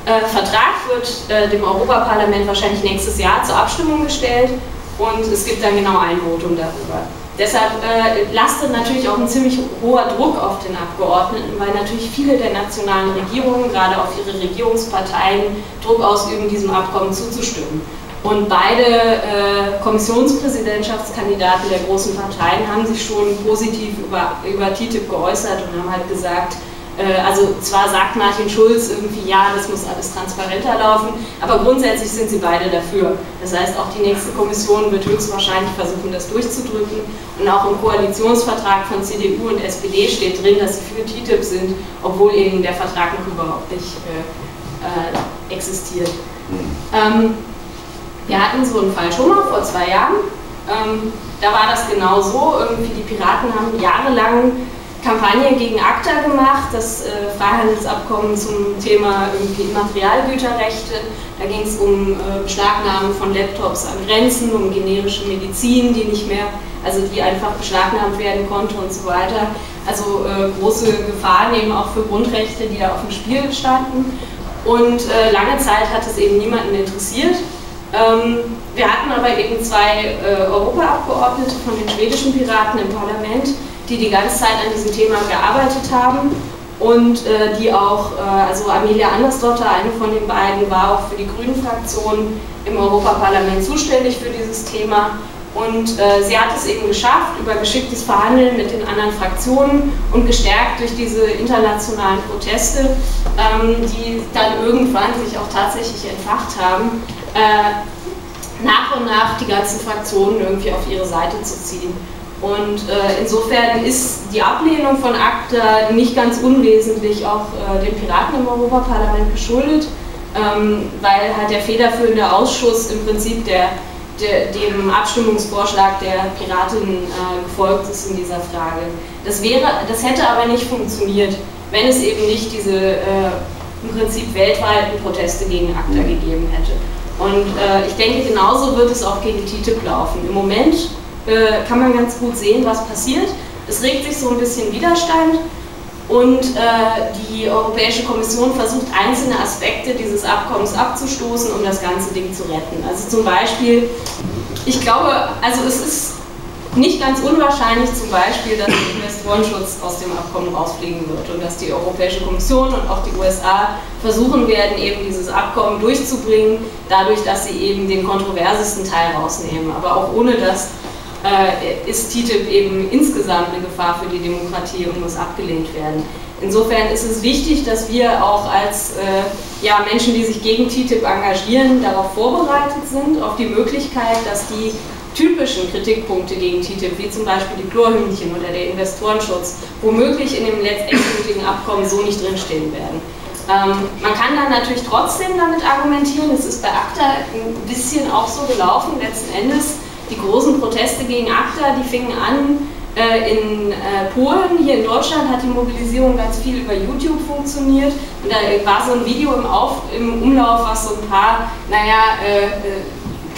äh, Vertrag wird äh, dem Europaparlament wahrscheinlich nächstes Jahr zur Abstimmung gestellt und es gibt dann genau ein Votum darüber. Deshalb äh, lastet natürlich auch ein ziemlich hoher Druck auf den Abgeordneten, weil natürlich viele der nationalen Regierungen, gerade auf ihre Regierungsparteien, Druck ausüben, diesem Abkommen zuzustimmen. Und beide äh, Kommissionspräsidentschaftskandidaten der großen Parteien haben sich schon positiv über, über TTIP geäußert und haben halt gesagt, also zwar sagt Martin Schulz irgendwie, ja, das muss alles transparenter laufen, aber grundsätzlich sind sie beide dafür. Das heißt, auch die nächste Kommission wird höchstwahrscheinlich versuchen, das durchzudrücken. Und auch im Koalitionsvertrag von CDU und SPD steht drin, dass sie für TTIP sind, obwohl eben der Vertrag noch überhaupt nicht äh, äh, existiert. Ähm, wir hatten so einen Fall schon mal vor zwei Jahren. Ähm, da war das genau so. Irgendwie die Piraten haben jahrelang Kampagne gegen ACTA gemacht, das äh, Freihandelsabkommen zum Thema irgendwie Materialgüterrechte. Da ging es um äh, Beschlagnahmen von Laptops an Grenzen, um generische Medizin, die nicht mehr, also die einfach beschlagnahmt werden konnte und so weiter. Also äh, große Gefahren eben auch für Grundrechte, die da auf dem Spiel standen. Und äh, lange Zeit hat es eben niemanden interessiert. Ähm, wir hatten aber eben zwei äh, Europaabgeordnete von den schwedischen Piraten im Parlament, die die ganze Zeit an diesem Thema gearbeitet haben und äh, die auch, äh, also Amelia Andersdotter, eine von den beiden, war auch für die Grünen-Fraktion im Europaparlament zuständig für dieses Thema. Und äh, sie hat es eben geschafft, über geschicktes Verhandeln mit den anderen Fraktionen und gestärkt durch diese internationalen Proteste, ähm, die dann irgendwann sich auch tatsächlich entfacht haben, äh, nach und nach die ganzen Fraktionen irgendwie auf ihre Seite zu ziehen. Und äh, insofern ist die Ablehnung von ACTA nicht ganz unwesentlich auch äh, den Piraten im Europaparlament geschuldet, ähm, weil halt der federführende Ausschuss im Prinzip der, der dem Abstimmungsvorschlag der Piratin äh, gefolgt ist in dieser Frage. Das, wäre, das hätte aber nicht funktioniert, wenn es eben nicht diese äh, im Prinzip weltweiten Proteste gegen ACTA gegeben hätte. Und äh, ich denke, genauso wird es auch gegen TTIP laufen. Im Moment äh, kann man ganz gut sehen, was passiert. Es regt sich so ein bisschen Widerstand und äh, die Europäische Kommission versucht einzelne Aspekte dieses Abkommens abzustoßen, um das ganze Ding zu retten. Also zum Beispiel, ich glaube, also es ist nicht ganz unwahrscheinlich zum Beispiel, dass der Investorenschutz aus dem Abkommen rausfliegen wird und dass die Europäische Kommission und auch die USA versuchen werden, eben dieses Abkommen durchzubringen, dadurch, dass sie eben den kontroversesten Teil rausnehmen. Aber auch ohne das äh, ist TTIP eben insgesamt eine Gefahr für die Demokratie und muss abgelehnt werden. Insofern ist es wichtig, dass wir auch als äh, ja, Menschen, die sich gegen TTIP engagieren, darauf vorbereitet sind, auf die Möglichkeit, dass die typischen Kritikpunkte gegen TTIP, wie zum Beispiel die Chlorhühnchen oder der Investorenschutz, womöglich in dem letztendgültigen Abkommen so nicht drinstehen werden. Ähm, man kann dann natürlich trotzdem damit argumentieren, es ist bei ACTA ein bisschen auch so gelaufen, letzten Endes. Die großen Proteste gegen ACTA, die fingen an äh, in äh, Polen, hier in Deutschland hat die Mobilisierung ganz viel über YouTube funktioniert. Und da war so ein Video im, Auf, im Umlauf, was so ein paar, naja, äh,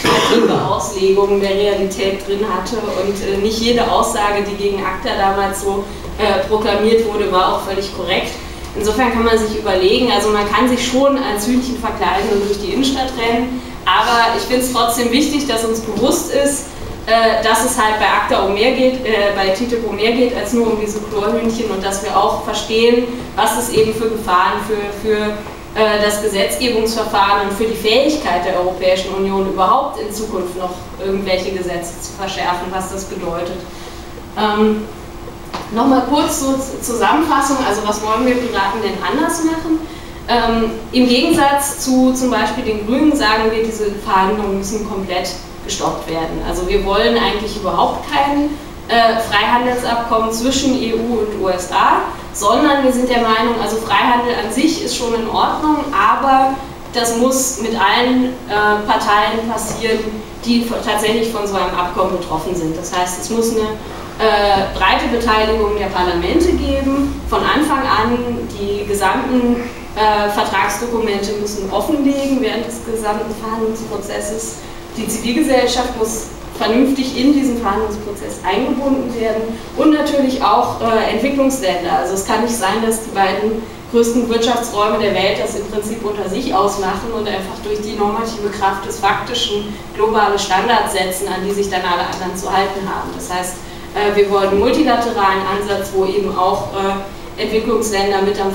kreative Auslegungen der Realität drin hatte und äh, nicht jede Aussage, die gegen ACTA damals so äh, proklamiert wurde, war auch völlig korrekt. Insofern kann man sich überlegen, also man kann sich schon als Hühnchen verkleiden und durch die Innenstadt rennen, aber ich finde es trotzdem wichtig, dass uns bewusst ist, äh, dass es halt bei ACTA um mehr geht, äh, bei TTIP um mehr geht als nur um diese Chlorhühnchen und dass wir auch verstehen, was es eben für Gefahren für, für das Gesetzgebungsverfahren und für die Fähigkeit der Europäischen Union überhaupt in Zukunft noch irgendwelche Gesetze zu verschärfen, was das bedeutet. Ähm, Nochmal kurz zur Zusammenfassung, also was wollen wir Piraten denn anders machen? Ähm, Im Gegensatz zu zum Beispiel den Grünen sagen wir, diese Verhandlungen müssen komplett gestoppt werden. Also wir wollen eigentlich überhaupt kein äh, Freihandelsabkommen zwischen EU und USA, sondern wir sind der Meinung, also Freihandel an sich ist schon in Ordnung, aber das muss mit allen äh, Parteien passieren, die tatsächlich von so einem Abkommen betroffen sind. Das heißt, es muss eine äh, breite Beteiligung der Parlamente geben, von Anfang an die gesamten äh, Vertragsdokumente müssen offenlegen während des gesamten Verhandlungsprozesses die Zivilgesellschaft muss vernünftig in diesen Verhandlungsprozess eingebunden werden und natürlich auch äh, Entwicklungsländer. Also es kann nicht sein, dass die beiden größten Wirtschaftsräume der Welt das im Prinzip unter sich ausmachen und einfach durch die normative Kraft des Faktischen globale Standards setzen, an die sich dann alle anderen zu halten haben. Das heißt, äh, wir wollen einen multilateralen Ansatz, wo eben auch äh, Entwicklungsländer mit am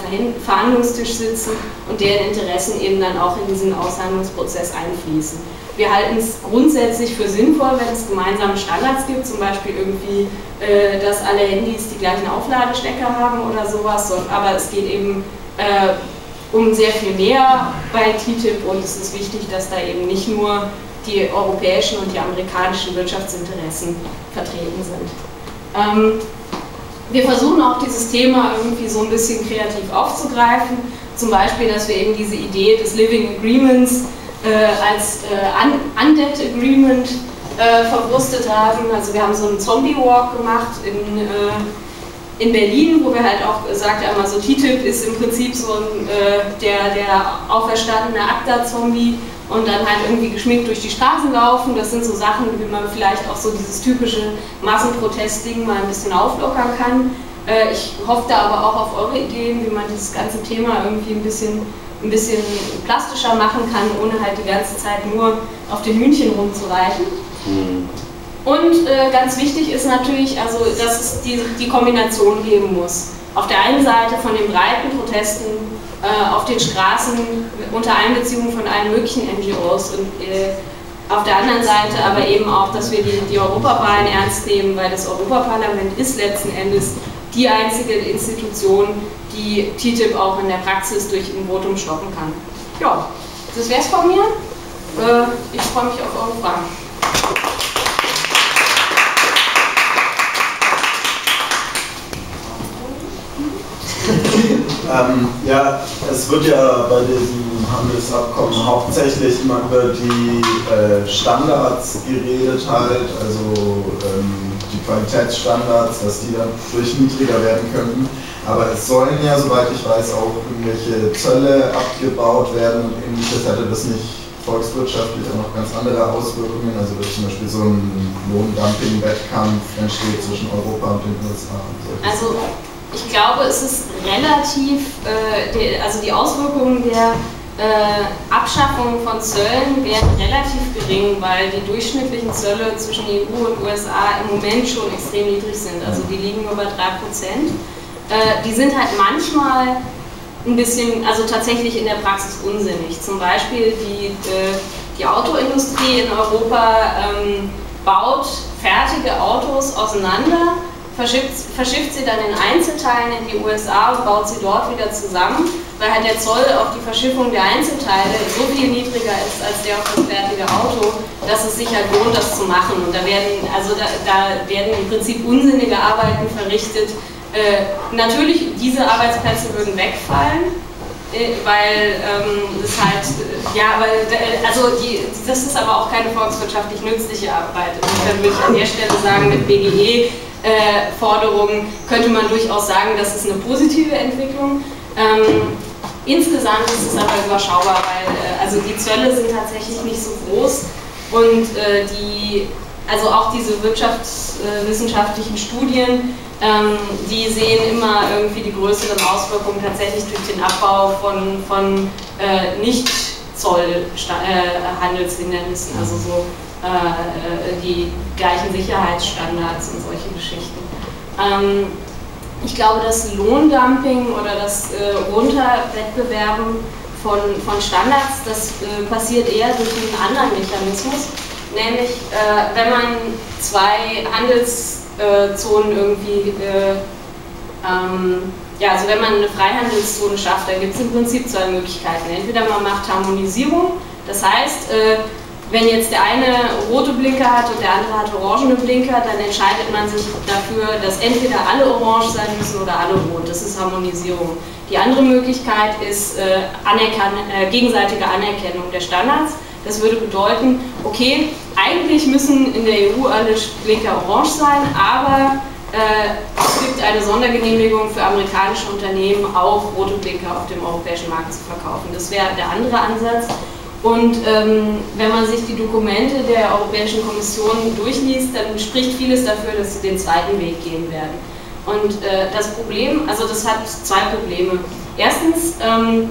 Verhandlungstisch sitzen und deren Interessen eben dann auch in diesen Aushandlungsprozess einfließen. Wir halten es grundsätzlich für sinnvoll, wenn es gemeinsame Standards gibt, zum Beispiel irgendwie, äh, dass alle Handys die gleichen Aufladestecker haben oder sowas, aber es geht eben äh, um sehr viel mehr bei TTIP und es ist wichtig, dass da eben nicht nur die europäischen und die amerikanischen Wirtschaftsinteressen vertreten sind. Ähm, wir versuchen auch dieses Thema irgendwie so ein bisschen kreativ aufzugreifen, zum Beispiel, dass wir eben diese Idee des Living Agreements äh, als äh, Undead Agreement äh, verwurstet haben. Also wir haben so einen Zombie-Walk gemacht in, äh, in Berlin, wo wir halt auch gesagt haben, also TTIP ist im Prinzip so ein, äh, der, der auferstandene ACTA-Zombie und dann halt irgendwie geschminkt durch die Straßen laufen. Das sind so Sachen, wie man vielleicht auch so dieses typische Massenprotest-Ding mal ein bisschen auflockern kann. Äh, ich hoffe da aber auch auf eure Ideen, wie man dieses ganze Thema irgendwie ein bisschen ein bisschen plastischer machen kann, ohne halt die ganze Zeit nur auf den Hühnchen rumzureichen. Mhm. Und äh, ganz wichtig ist natürlich, also, dass es die, die Kombination geben muss. Auf der einen Seite von den breiten Protesten auf den Straßen unter Einbeziehung von allen möglichen NGOs und äh, auf der anderen Seite aber eben auch, dass wir die, die Europawahlen ernst nehmen, weil das Europaparlament ist letzten Endes die einzige Institution, die TTIP auch in der Praxis durch ein Votum stoppen kann. Ja, das wäre es von mir. Äh, ich freue mich auf eure Fragen. Ähm, ja, es wird ja bei diesem Handelsabkommen hauptsächlich immer über die äh, Standards geredet halt, also ähm, die Qualitätsstandards, dass die dadurch niedriger werden könnten. Aber es sollen ja, soweit ich weiß, auch irgendwelche Zölle abgebaut werden und ähnliches. Hätte das nicht volkswirtschaftlich auch noch ganz andere Auswirkungen? Also dass zum Beispiel so ein Lohndumping-Wettkampf entsteht zwischen Europa und den USA. Und also ich glaube, es ist relativ, äh, die, also die Auswirkungen der äh, Abschaffung von Zöllen wären relativ gering, weil die durchschnittlichen Zölle zwischen EU und USA im Moment schon extrem niedrig sind. Also die liegen über 3%. Äh, die sind halt manchmal ein bisschen, also tatsächlich in der Praxis unsinnig. Zum Beispiel die, äh, die Autoindustrie in Europa ähm, baut fertige Autos auseinander verschifft, verschifft sie dann in Einzelteilen in die USA und baut sie dort wieder zusammen, weil halt der Zoll auf die Verschiffung der Einzelteile so viel niedriger ist als der auf das fertige Auto, dass es sich halt lohnt, das zu machen. Und da werden, also da, da werden im Prinzip unsinnige Arbeiten verrichtet. Äh, natürlich, diese Arbeitsplätze würden wegfallen, äh, weil ähm, das halt, ja, weil, also die, das ist aber auch keine volkswirtschaftlich nützliche Arbeit. Insofern würde ich an der Stelle sagen, mit BGE äh, Forderungen könnte man durchaus sagen, das ist eine positive Entwicklung. Ähm, insgesamt ist es aber überschaubar, weil äh, also die Zölle sind tatsächlich nicht so groß und äh, die, also auch diese wirtschaftswissenschaftlichen Studien, ähm, die sehen immer irgendwie die größeren Auswirkungen tatsächlich durch den Abbau von, von äh, nicht Zollhandelshindernissen, also so äh, die gleichen Sicherheitsstandards und solche Geschichten. Ähm, ich glaube, das Lohndumping oder das äh, Runterwettbewerben von, von Standards, das äh, passiert eher durch einen anderen Mechanismus, nämlich äh, wenn man zwei Handelszonen irgendwie, äh, ähm, ja, also wenn man eine Freihandelszone schafft, dann gibt es im Prinzip zwei Möglichkeiten. Entweder man macht Harmonisierung, das heißt, äh, wenn jetzt der eine rote Blinker hat und der andere hat orangene Blinker, dann entscheidet man sich dafür, dass entweder alle orange sein müssen oder alle rot. Das ist Harmonisierung. Die andere Möglichkeit ist äh, äh, gegenseitige Anerkennung der Standards. Das würde bedeuten, okay, eigentlich müssen in der EU alle Blinker orange sein, aber äh, es gibt eine Sondergenehmigung für amerikanische Unternehmen, auch rote Blinker auf dem europäischen Markt zu verkaufen. Das wäre der andere Ansatz. Und ähm, wenn man sich die Dokumente der Europäischen Kommission durchliest, dann spricht vieles dafür, dass sie den zweiten Weg gehen werden. Und äh, das Problem, also das hat zwei Probleme. Erstens, ähm,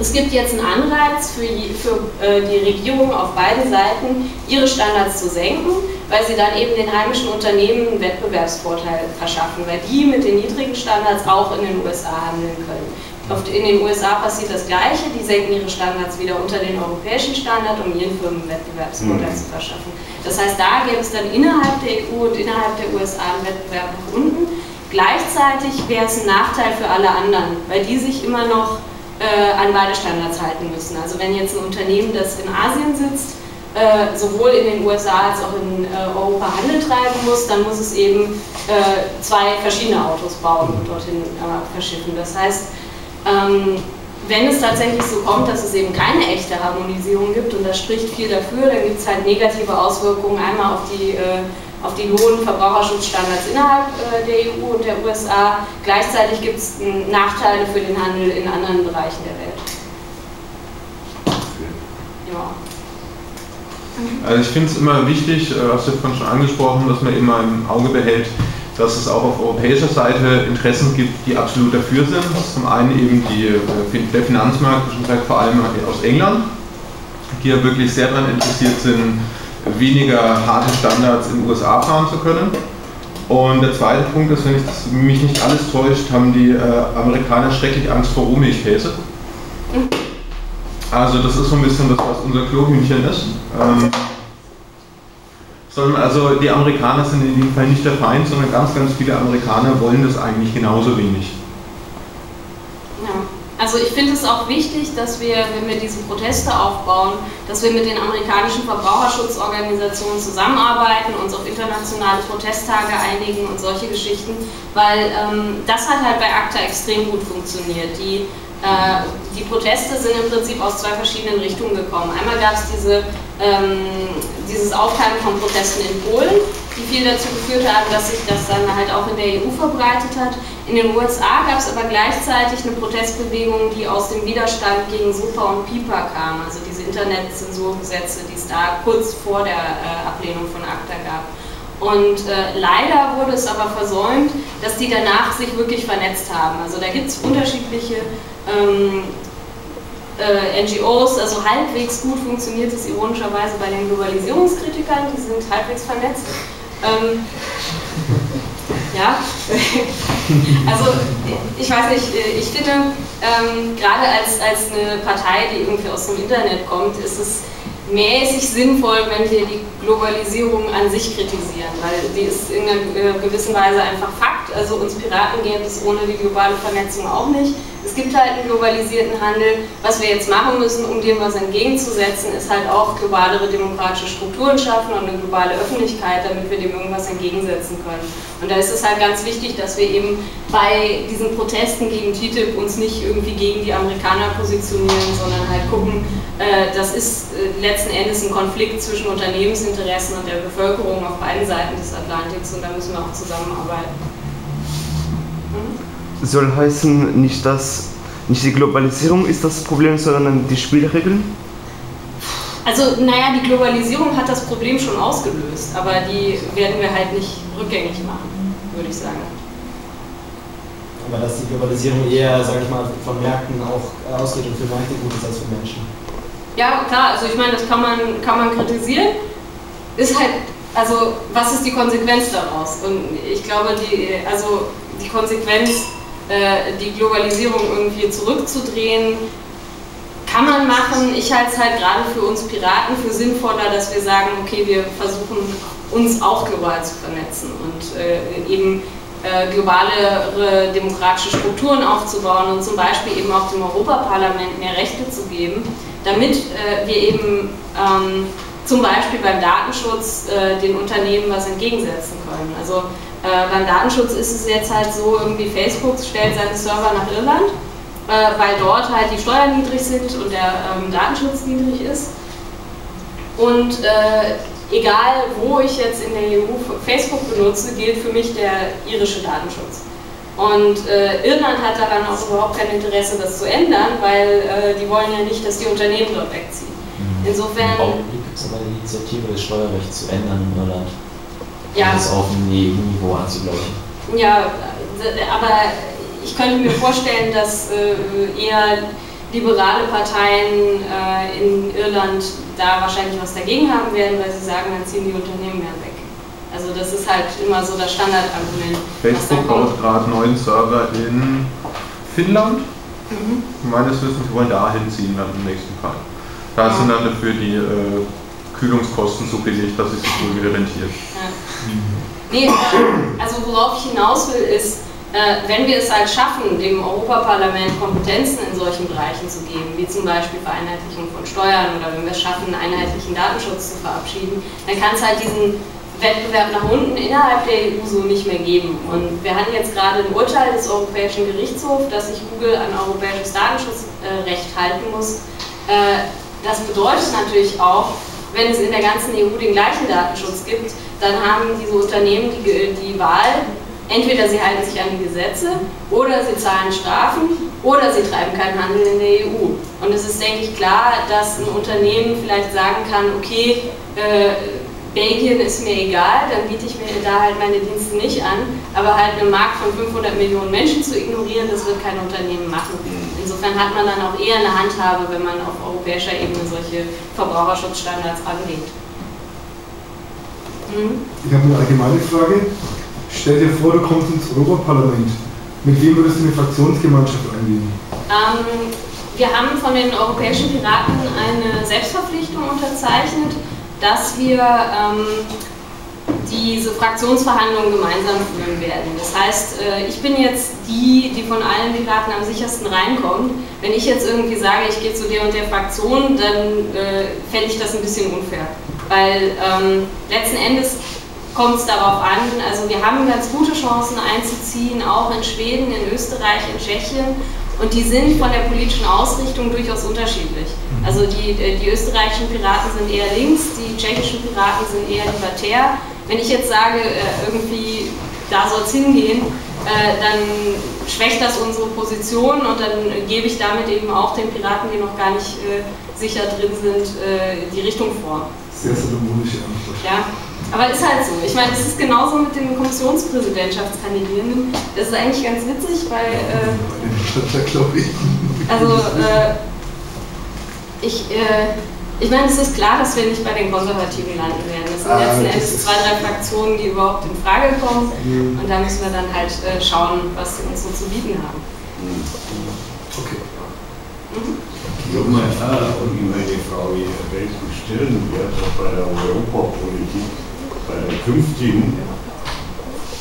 es gibt jetzt einen Anreiz für, für äh, die Regierung auf beiden Seiten, ihre Standards zu senken, weil sie dann eben den heimischen Unternehmen einen Wettbewerbsvorteil verschaffen, weil die mit den niedrigen Standards auch in den USA handeln können. In den USA passiert das Gleiche, die senken ihre Standards wieder unter den europäischen Standard, um ihren Firmen Wettbewerbsvorteil mhm. zu verschaffen. Das heißt, da gäbe es dann innerhalb der EU und innerhalb der USA einen Wettbewerb nach unten. Gleichzeitig wäre es ein Nachteil für alle anderen, weil die sich immer noch äh, an beide Standards halten müssen. Also wenn jetzt ein Unternehmen, das in Asien sitzt, äh, sowohl in den USA als auch in äh, Europa Handel treiben muss, dann muss es eben äh, zwei verschiedene Autos bauen und dorthin äh, verschiffen. Das heißt, ähm, wenn es tatsächlich so kommt, dass es eben keine echte Harmonisierung gibt, und das spricht viel dafür, dann gibt es halt negative Auswirkungen einmal auf die, äh, auf die und Verbraucherschutzstandards innerhalb äh, der EU und der USA. Gleichzeitig gibt es Nachteile für den Handel in anderen Bereichen der Welt. Ja. Also ich finde es immer wichtig, äh, hast du vorhin schon angesprochen, dass man immer im Auge behält, dass es auch auf europäischer Seite Interessen gibt, die absolut dafür sind. Zum einen eben die, äh, der Finanzmarkt, vor allem aus England, die ja wirklich sehr daran interessiert sind, weniger harte Standards in den USA fahren zu können. Und der zweite Punkt ist, wenn ich das, mich nicht alles täuscht, haben die äh, Amerikaner schrecklich Angst vor Rohmilchkäse. Also das ist so ein bisschen das, was unser Klohühnchen ist. Ähm, sondern also die Amerikaner sind in dem Fall nicht der Feind, sondern ganz, ganz viele Amerikaner wollen das eigentlich genauso wenig. Ja, also ich finde es auch wichtig, dass wir, wenn wir diese Proteste aufbauen, dass wir mit den amerikanischen Verbraucherschutzorganisationen zusammenarbeiten, uns auf internationale Protesttage einigen und solche Geschichten, weil ähm, das hat halt bei ACTA extrem gut funktioniert. Die die Proteste sind im Prinzip aus zwei verschiedenen Richtungen gekommen. Einmal gab es diese, ähm, dieses Aufteilen von Protesten in Polen, die viel dazu geführt haben, dass sich das dann halt auch in der EU verbreitet hat. In den USA gab es aber gleichzeitig eine Protestbewegung, die aus dem Widerstand gegen SUPA und PIPA kam, also diese Internetzensurgesetze, die es da kurz vor der äh, Ablehnung von ACTA gab. Und äh, leider wurde es aber versäumt, dass die danach sich wirklich vernetzt haben. Also da gibt es unterschiedliche ähm, äh, NGOs, also halbwegs gut funktioniert es ironischerweise bei den Globalisierungskritikern, die sind halbwegs vernetzt. Ähm, ja, also ich weiß nicht, ich finde, ähm, gerade als, als eine Partei, die irgendwie aus dem Internet kommt, ist es mäßig sinnvoll, wenn wir die Globalisierung an sich kritisieren, weil die ist in einer äh, gewissen Weise einfach Fakt. Also uns Piraten gäbe es ohne die globale Vernetzung auch nicht. Es gibt halt einen globalisierten Handel. Was wir jetzt machen müssen, um dem was entgegenzusetzen, ist halt auch globalere demokratische Strukturen schaffen und eine globale Öffentlichkeit, damit wir dem irgendwas entgegensetzen können. Und da ist es halt ganz wichtig, dass wir eben bei diesen Protesten gegen TTIP uns nicht irgendwie gegen die Amerikaner positionieren, sondern halt gucken, äh, das ist äh, letzten Endes ein Konflikt zwischen Unternehmensinteressen und der Bevölkerung auf beiden Seiten des Atlantiks und da müssen wir auch zusammenarbeiten. Soll heißen, nicht, dass, nicht die Globalisierung ist das Problem, sondern die Spielregeln? Also, naja, die Globalisierung hat das Problem schon ausgelöst, aber die werden wir halt nicht rückgängig machen, würde ich sagen. Aber dass die Globalisierung eher, sage ich mal, von Märkten auch ausgeht und für Märkte gut ist als für Menschen. Ja, klar, also ich meine, das kann man, kann man kritisieren. Ist halt, also, was ist die Konsequenz daraus? Und ich glaube, die, also die Konsequenz die Globalisierung irgendwie zurückzudrehen. Kann man machen. Ich halte es halt gerade für uns Piraten für sinnvoller, dass wir sagen, okay, wir versuchen uns auch global zu vernetzen und äh, eben äh, globalere demokratische Strukturen aufzubauen und zum Beispiel eben auch dem Europaparlament mehr Rechte zu geben, damit äh, wir eben ähm, zum Beispiel beim Datenschutz äh, den Unternehmen was entgegensetzen können. Also äh, beim Datenschutz ist es jetzt halt so, irgendwie Facebook stellt seine Server nach Irland, äh, weil dort halt die Steuern niedrig sind und der ähm, Datenschutz niedrig ist. Und äh, egal wo ich jetzt in der EU Facebook benutze, gilt für mich der irische Datenschutz. Und äh, Irland hat daran auch überhaupt kein Interesse, das zu ändern, weil äh, die wollen ja nicht, dass die Unternehmen dort wegziehen. Mhm. Insofern. Im Augenblick gibt es aber die Initiative, das Steuerrecht zu ändern in Irland ja. das auf ein EU-Niveau anzugleichen. Ja, aber ich könnte mir vorstellen, dass äh, eher liberale Parteien äh, in Irland da wahrscheinlich was dagegen haben werden, weil sie sagen, dann ziehen die Unternehmen mehr weg. Also das ist halt immer so das Standardargument. Facebook baut gerade neuen Server in Finnland. Mhm. Meines Wissens, wir wollen da hinziehen dann im nächsten Fall. Da ja. sind dann dafür die äh, Kühlungskosten so billig, dass es sich wohl wieder rentiert. Ja. Nee, äh, also worauf ich hinaus will, ist, äh, wenn wir es halt schaffen, dem Europaparlament Kompetenzen in solchen Bereichen zu geben, wie zum Beispiel Vereinheitlichung von Steuern oder wenn wir es schaffen, einheitlichen Datenschutz zu verabschieden, dann kann es halt diesen Wettbewerb nach unten innerhalb der EU so nicht mehr geben. Und wir hatten jetzt gerade ein Urteil des Europäischen Gerichtshofs, dass sich Google an europäisches Datenschutzrecht halten muss. Äh, das bedeutet natürlich auch, wenn es in der ganzen EU den gleichen Datenschutz gibt, dann haben diese Unternehmen die, die Wahl, entweder sie halten sich an die Gesetze oder sie zahlen Strafen oder sie treiben keinen Handel in der EU. Und es ist, denke ich, klar, dass ein Unternehmen vielleicht sagen kann, okay, äh, Belgien ist mir egal, dann biete ich mir da halt meine Dienste nicht an, aber halt einen Markt von 500 Millionen Menschen zu ignorieren, das wird kein Unternehmen machen. Insofern hat man dann auch eher eine Handhabe, wenn man auf europäischer Ebene solche Verbraucherschutzstandards anlegt. Mhm. Ich habe eine allgemeine Frage. Stell dir vor, du kommst ins Europaparlament. Mit wem würdest du eine Fraktionsgemeinschaft eingehen? Ähm, wir haben von den europäischen Piraten eine Selbstverpflichtung unterzeichnet, dass wir ähm, diese Fraktionsverhandlungen gemeinsam führen werden. Das heißt, äh, ich bin jetzt die, die von allen Piraten am sichersten reinkommt. Wenn ich jetzt irgendwie sage, ich gehe zu der und der Fraktion, dann äh, fände ich das ein bisschen unfair. Weil ähm, letzten Endes kommt es darauf an, also wir haben ganz gute Chancen einzuziehen, auch in Schweden, in Österreich, in Tschechien. Und die sind von der politischen Ausrichtung durchaus unterschiedlich. Also die, äh, die österreichischen Piraten sind eher links, die tschechischen Piraten sind eher libertär. Wenn ich jetzt sage, äh, irgendwie da soll es hingehen, äh, dann schwächt das unsere Position und dann gebe ich damit eben auch den Piraten, die noch gar nicht sicher drin sind, die Richtung vor. Sehr salomonische Antwort. Ja, aber ist halt so. Ich meine, es ist genauso mit den Kommissionspräsidentschaftskandidierenden. Das ist eigentlich ganz witzig, weil. Äh, also, äh, Ich, äh, ich meine, es ist klar, dass wir nicht bei den Konservativen landen werden. Es sind Ah, letzten das Endes zwei, drei Fraktionen, die überhaupt in Frage kommen. Mhm. Und da müssen wir dann halt äh, schauen, was sie uns so zu bieten haben. Okay. Ich habe mal auch allgemeine Frage, welchen Stellenwert hat bei der Europapolitik, bei der künftigen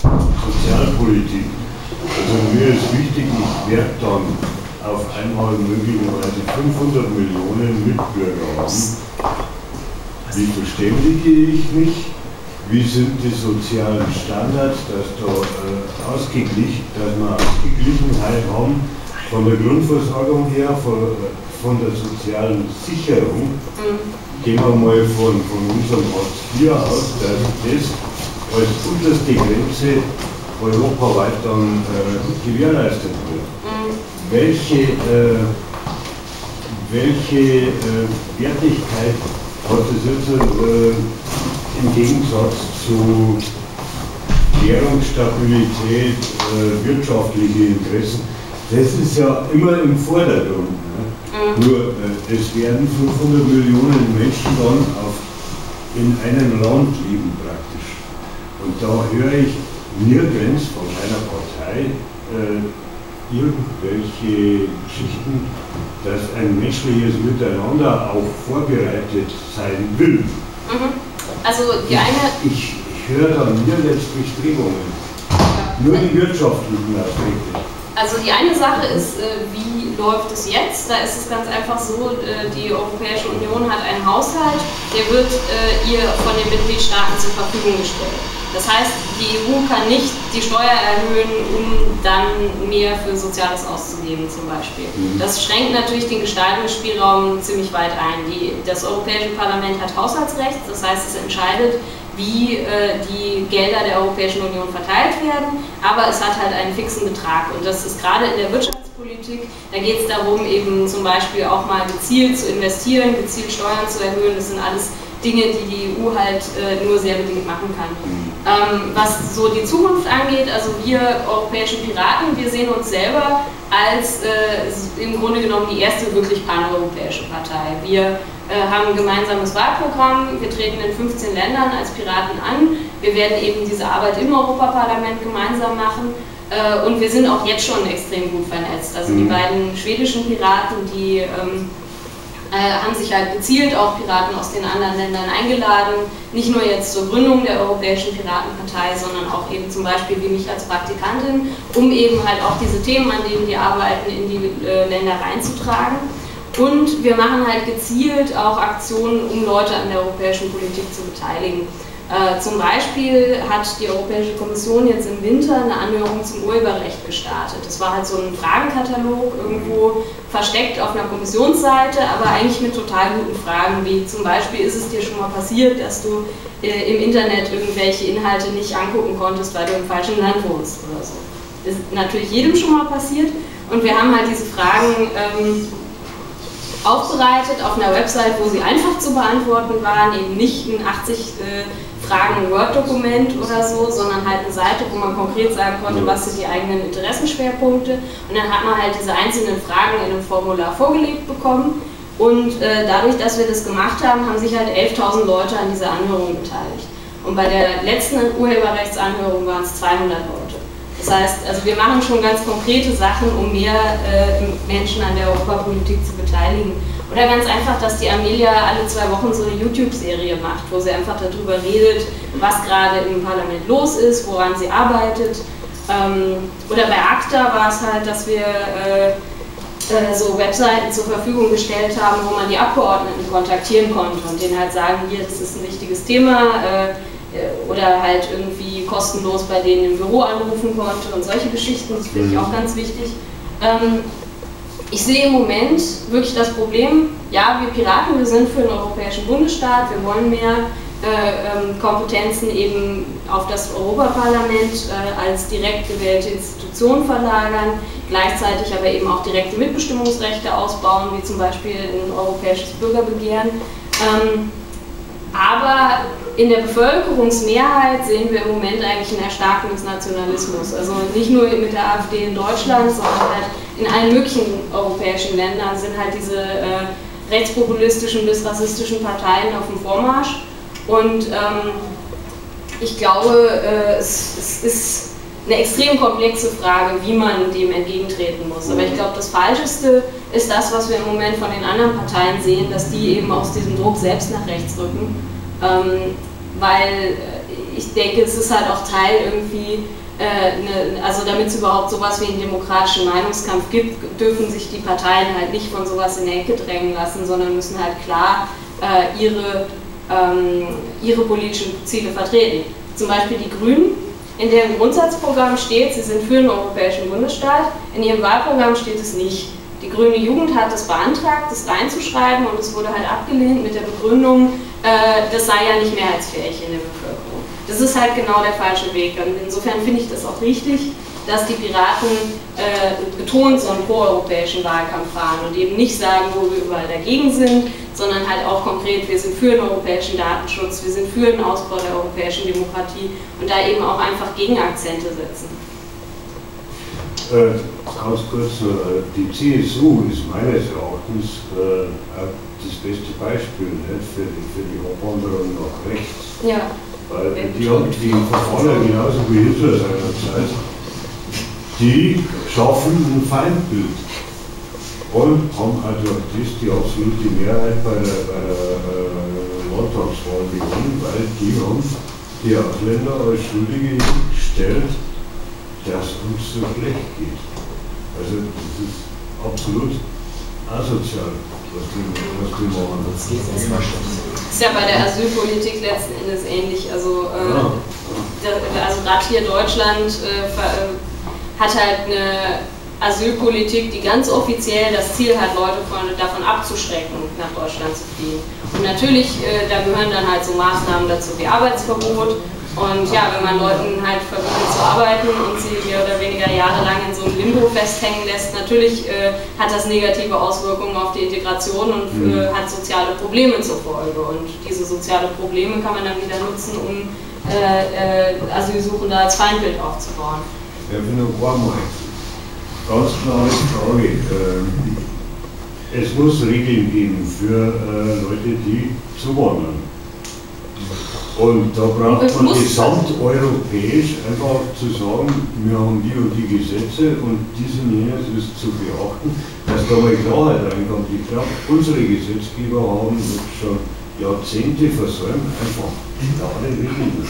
Sozialpolitik? Also mir ist wichtig, ich werde dann auf einmal möglicherweise 500 Millionen Mitbürger haben. Wie verständige ich mich? Wie sind die sozialen Standards, dass da äh, ausgeglichen, dass wir Ausgeglichenheit haben von der Grundversorgung her, von, von der sozialen Sicherung? Gehen wir mal von, von unserem Hartz IV aus, dass das als unterste Grenze europaweit dann äh, gewährleistet wird. Welche, äh, welche äh, Wertigkeit hat es jetzt äh, im Gegensatz zu Währungsstabilität, äh, wirtschaftliche Interessen? Das ist ja immer im Vordergrund. Ne? Nur äh, es werden 500 Millionen Menschen dann auf, in einem Land leben praktisch. Und da höre ich nirgends von einer Partei äh, irgendwelche Geschichten, dass ein menschliches Miteinander auch vorbereitet sein will. Mhm. Also die eine, Ich, ich höre da nirgends Bestrebungen, nur die wirtschaftlichen Aspekte. Also die eine Sache ist, äh, wie läuft es jetzt? Da ist es ganz einfach so, äh, die Europäische Union hat einen Haushalt, der wird äh, ihr von den Mitgliedstaaten zur Verfügung gestellt. Das heißt, die EU kann nicht die Steuer erhöhen, um dann mehr für Soziales auszugeben zum Beispiel. Das schränkt natürlich den Gestaltungsspielraum ziemlich weit ein. Die, das Europäische Parlament hat Haushaltsrecht, das heißt, es entscheidet, wie äh, die Gelder der Europäischen Union verteilt werden, aber es hat halt einen fixen Betrag. Und das ist gerade in der Wirtschaftspolitik, da geht es darum, eben zum Beispiel auch mal gezielt zu investieren, gezielt Steuern zu erhöhen, das sind alles Dinge, die die EU halt äh, nur sehr bedingt machen kann. Ähm, was so die Zukunft angeht, also wir europäischen Piraten, wir sehen uns selber als äh, im Grunde genommen die erste wirklich paneuropäische Partei. Wir äh, haben ein gemeinsames Wahlprogramm, wir treten in 15 Ländern als Piraten an, wir werden eben diese Arbeit im Europaparlament gemeinsam machen äh, und wir sind auch jetzt schon extrem gut vernetzt. Also die beiden schwedischen Piraten, die ähm, äh, haben sich halt gezielt auch Piraten aus den anderen Ländern eingeladen, nicht nur jetzt zur Gründung der Europäischen Piratenpartei, sondern auch eben zum Beispiel wie mich als Praktikantin, um eben halt auch diese Themen, an denen die arbeiten, in die äh, Länder reinzutragen. Und wir machen halt gezielt auch Aktionen, um Leute an der europäischen Politik zu beteiligen. Äh, zum Beispiel hat die Europäische Kommission jetzt im Winter eine Anhörung zum Urheberrecht gestartet. Das war halt so ein Fragenkatalog irgendwo versteckt auf einer Kommissionsseite, aber eigentlich mit total guten Fragen, wie zum Beispiel, ist es dir schon mal passiert, dass du äh, im Internet irgendwelche Inhalte nicht angucken konntest, weil du im falschen Land wohnst oder so. Das ist natürlich jedem schon mal passiert und wir haben halt diese Fragen ähm, aufbereitet auf einer Website, wo sie einfach zu beantworten waren, eben nicht ein 80 äh, Fragen Word-Dokument oder so, sondern halt eine Seite, wo man konkret sagen konnte, was sind die eigenen Interessenschwerpunkte. Und dann hat man halt diese einzelnen Fragen in einem Formular vorgelegt bekommen. Und äh, dadurch, dass wir das gemacht haben, haben sich halt 11.000 Leute an dieser Anhörung beteiligt. Und bei der letzten Urheberrechtsanhörung waren es 200 Leute. Das heißt, also wir machen schon ganz konkrete Sachen, um mehr äh, Menschen an der Europapolitik zu beteiligen. Oder ganz einfach, dass die Amelia alle zwei Wochen so eine YouTube-Serie macht, wo sie einfach darüber redet, was gerade im Parlament los ist, woran sie arbeitet. Ähm, oder bei ACTA war es halt, dass wir äh, äh, so Webseiten zur Verfügung gestellt haben, wo man die Abgeordneten kontaktieren konnte und denen halt sagen, hier, das ist ein wichtiges Thema. Äh, oder halt irgendwie kostenlos bei denen im Büro anrufen konnte und solche Geschichten, das finde ich auch ganz wichtig. Ich sehe im Moment wirklich das Problem, ja, wir Piraten, wir sind für den europäischen Bundesstaat, wir wollen mehr äh, ähm, Kompetenzen eben auf das Europaparlament äh, als direkt gewählte Institution verlagern, gleichzeitig aber eben auch direkte Mitbestimmungsrechte ausbauen, wie zum Beispiel ein europäisches Bürgerbegehren. Ähm, aber in der Bevölkerungsmehrheit sehen wir im Moment eigentlich ein Erstarken Nationalismus. Also nicht nur mit der AfD in Deutschland, sondern halt in allen möglichen europäischen Ländern sind halt diese äh, rechtspopulistischen bis rassistischen Parteien auf dem Vormarsch. Und ähm, ich glaube, äh, es, es, ist eine extrem komplexe Frage, wie man dem entgegentreten muss. Aber ich glaube, das Falscheste ist das, was wir im Moment von den anderen Parteien sehen, dass die eben aus diesem Druck selbst nach rechts rücken. Ähm, weil äh, ich denke, es ist halt auch Teil irgendwie äh, ne, also damit es überhaupt sowas wie einen demokratischen Meinungskampf gibt, dürfen sich die Parteien halt nicht von sowas in die Ecke drängen lassen, sondern müssen halt klar äh, ihre, ähm, ihre politischen Ziele vertreten. Zum Beispiel die Grünen, in deren Grundsatzprogramm steht, sie sind für einen europäischen Bundesstaat, in ihrem Wahlprogramm steht es nicht. Die grüne Jugend hat es beantragt, das reinzuschreiben und es wurde halt abgelehnt mit der Begründung, äh, das sei ja nicht mehrheitsfähig in der Bevölkerung. Das ist halt genau der falsche Weg. Und insofern finde ich das auch richtig, dass die Piraten äh, betont so einen proeuropäischen Wahlkampf fahren und eben nicht sagen, wo wir überall dagegen sind, sondern halt auch konkret, wir sind für den europäischen Datenschutz, wir sind für den Ausbau der europäischen Demokratie und da eben auch einfach Gegenakzente setzen. Äh, ganz kurz, äh, die CSU ist meines Erachtens äh, das beste Beispiel nicht, für, die, für die Abwanderung nach rechts. Ja. Weil die, die verfallen genauso wie Hitler seinerzeit. Die schaffen ein Feindbild und haben also das die absolute Mehrheit bei der, bei der äh, Landtagswahl gewonnen, weil die haben die Ausländer als Schuldige gestellt, dass uns so schlecht geht. Also das ist absolut asozial, was die, was die machen. Das ist ja bei der Asylpolitik letzten Endes ähnlich. Also, äh, also gerade hier Deutschland äh, äh, hat halt eine Asylpolitik, die ganz offiziell das Ziel hat, Leute von, davon abzuschrecken, nach Deutschland zu fliehen. Und natürlich, äh, da gehören dann halt so Maßnahmen dazu wie Arbeitsverbot, und ja, wenn man Leuten halt verbietet zu arbeiten und sie mehr oder weniger jahrelang in so einem Limbo festhängen lässt, natürlich äh, hat das negative Auswirkungen auf die Integration und äh, hat soziale Probleme zur Folge. Und diese sozialen Probleme kann man dann wieder nutzen, um äh, äh Asylsuchende als Feindbild aufzubauen. Ja, für eine mal. Ganz klare Frage. Ähm, es muss Regeln geben für äh, Leute, die zuwandern. Und da braucht man gesamteuropäisch einfach zu sagen, wir haben die und die Gesetze und dies und jenes ist zu beachten, dass da mal Klarheit reinkommt. Ich glaube, unsere Gesetzgeber haben schon Jahrzehnte versäumt, einfach klare Regeln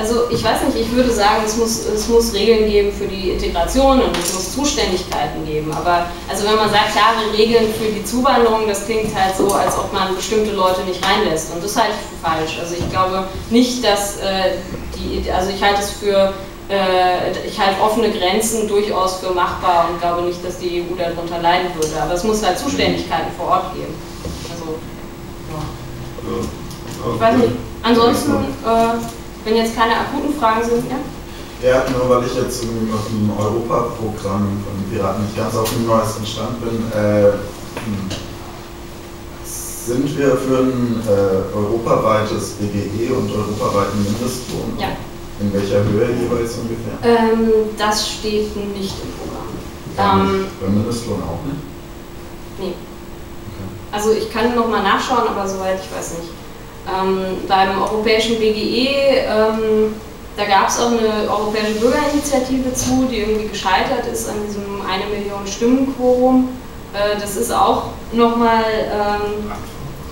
also ich weiß nicht, ich würde sagen, es muss, es muss Regeln geben für die Integration und es muss Zuständigkeiten geben. Aber also wenn man sagt, klare Regeln für die Zuwanderung, das klingt halt so, als ob man bestimmte Leute nicht reinlässt. Und das halte ich für falsch. Also ich glaube nicht, dass äh, die, also ich halte es für, äh, ich halte offene Grenzen durchaus für machbar und glaube nicht, dass die EU darunter leiden würde. Aber es muss halt Zuständigkeiten vor Ort geben. Also, ja. Ich weiß nicht. Ansonsten, äh, wenn jetzt keine akuten Fragen sind, ja? Ja, nur weil ich jetzt mit dem Europaprogramm von Piraten nicht ganz auf dem neuesten Stand bin, äh, sind wir für ein äh, europaweites BGE und europaweiten Mindestlohn? Ja. In welcher Höhe jeweils ungefähr? Ähm, das steht nicht im Programm. Ähm, beim Mindestlohn auch nicht? Nee. Okay. Also ich kann nochmal nachschauen, aber soweit ich weiß nicht. Ähm, beim europäischen BGE, ähm, da gab es auch eine europäische Bürgerinitiative zu, die irgendwie gescheitert ist an diesem eine Million Stimmenquorum. Äh, das ist auch nochmal, ähm,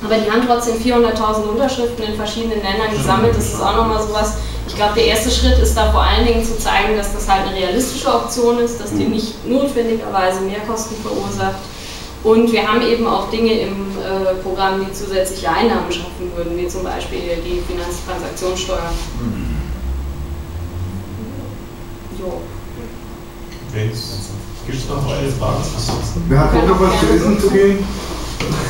aber die haben trotzdem 400.000 Unterschriften in verschiedenen Ländern gesammelt. Das ist auch nochmal sowas. Ich glaube, der erste Schritt ist da vor allen Dingen zu zeigen, dass das halt eine realistische Option ist, dass die mhm. nicht notwendigerweise Mehrkosten verursacht. Und wir haben eben auch Dinge im äh, Programm, die zusätzliche Einnahmen schaffen würden, wie zum Beispiel die Finanztransaktionssteuer. Mhm. Jo. Gibt es noch weitere Fragen? Wer hat noch was zu essen zu gehen?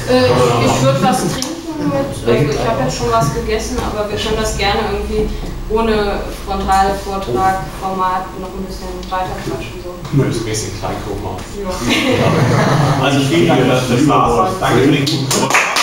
Äh, ich, ich würde was trinken mit, also ich habe jetzt schon was gegessen, aber wir können das gerne irgendwie ohne Frontalvortrag, Format noch ein bisschen weiter quatschen. So. Ein bisschen Kleingruppen. Ja. Also vielen Dank, dass das war. Danke für den guten Vortrag.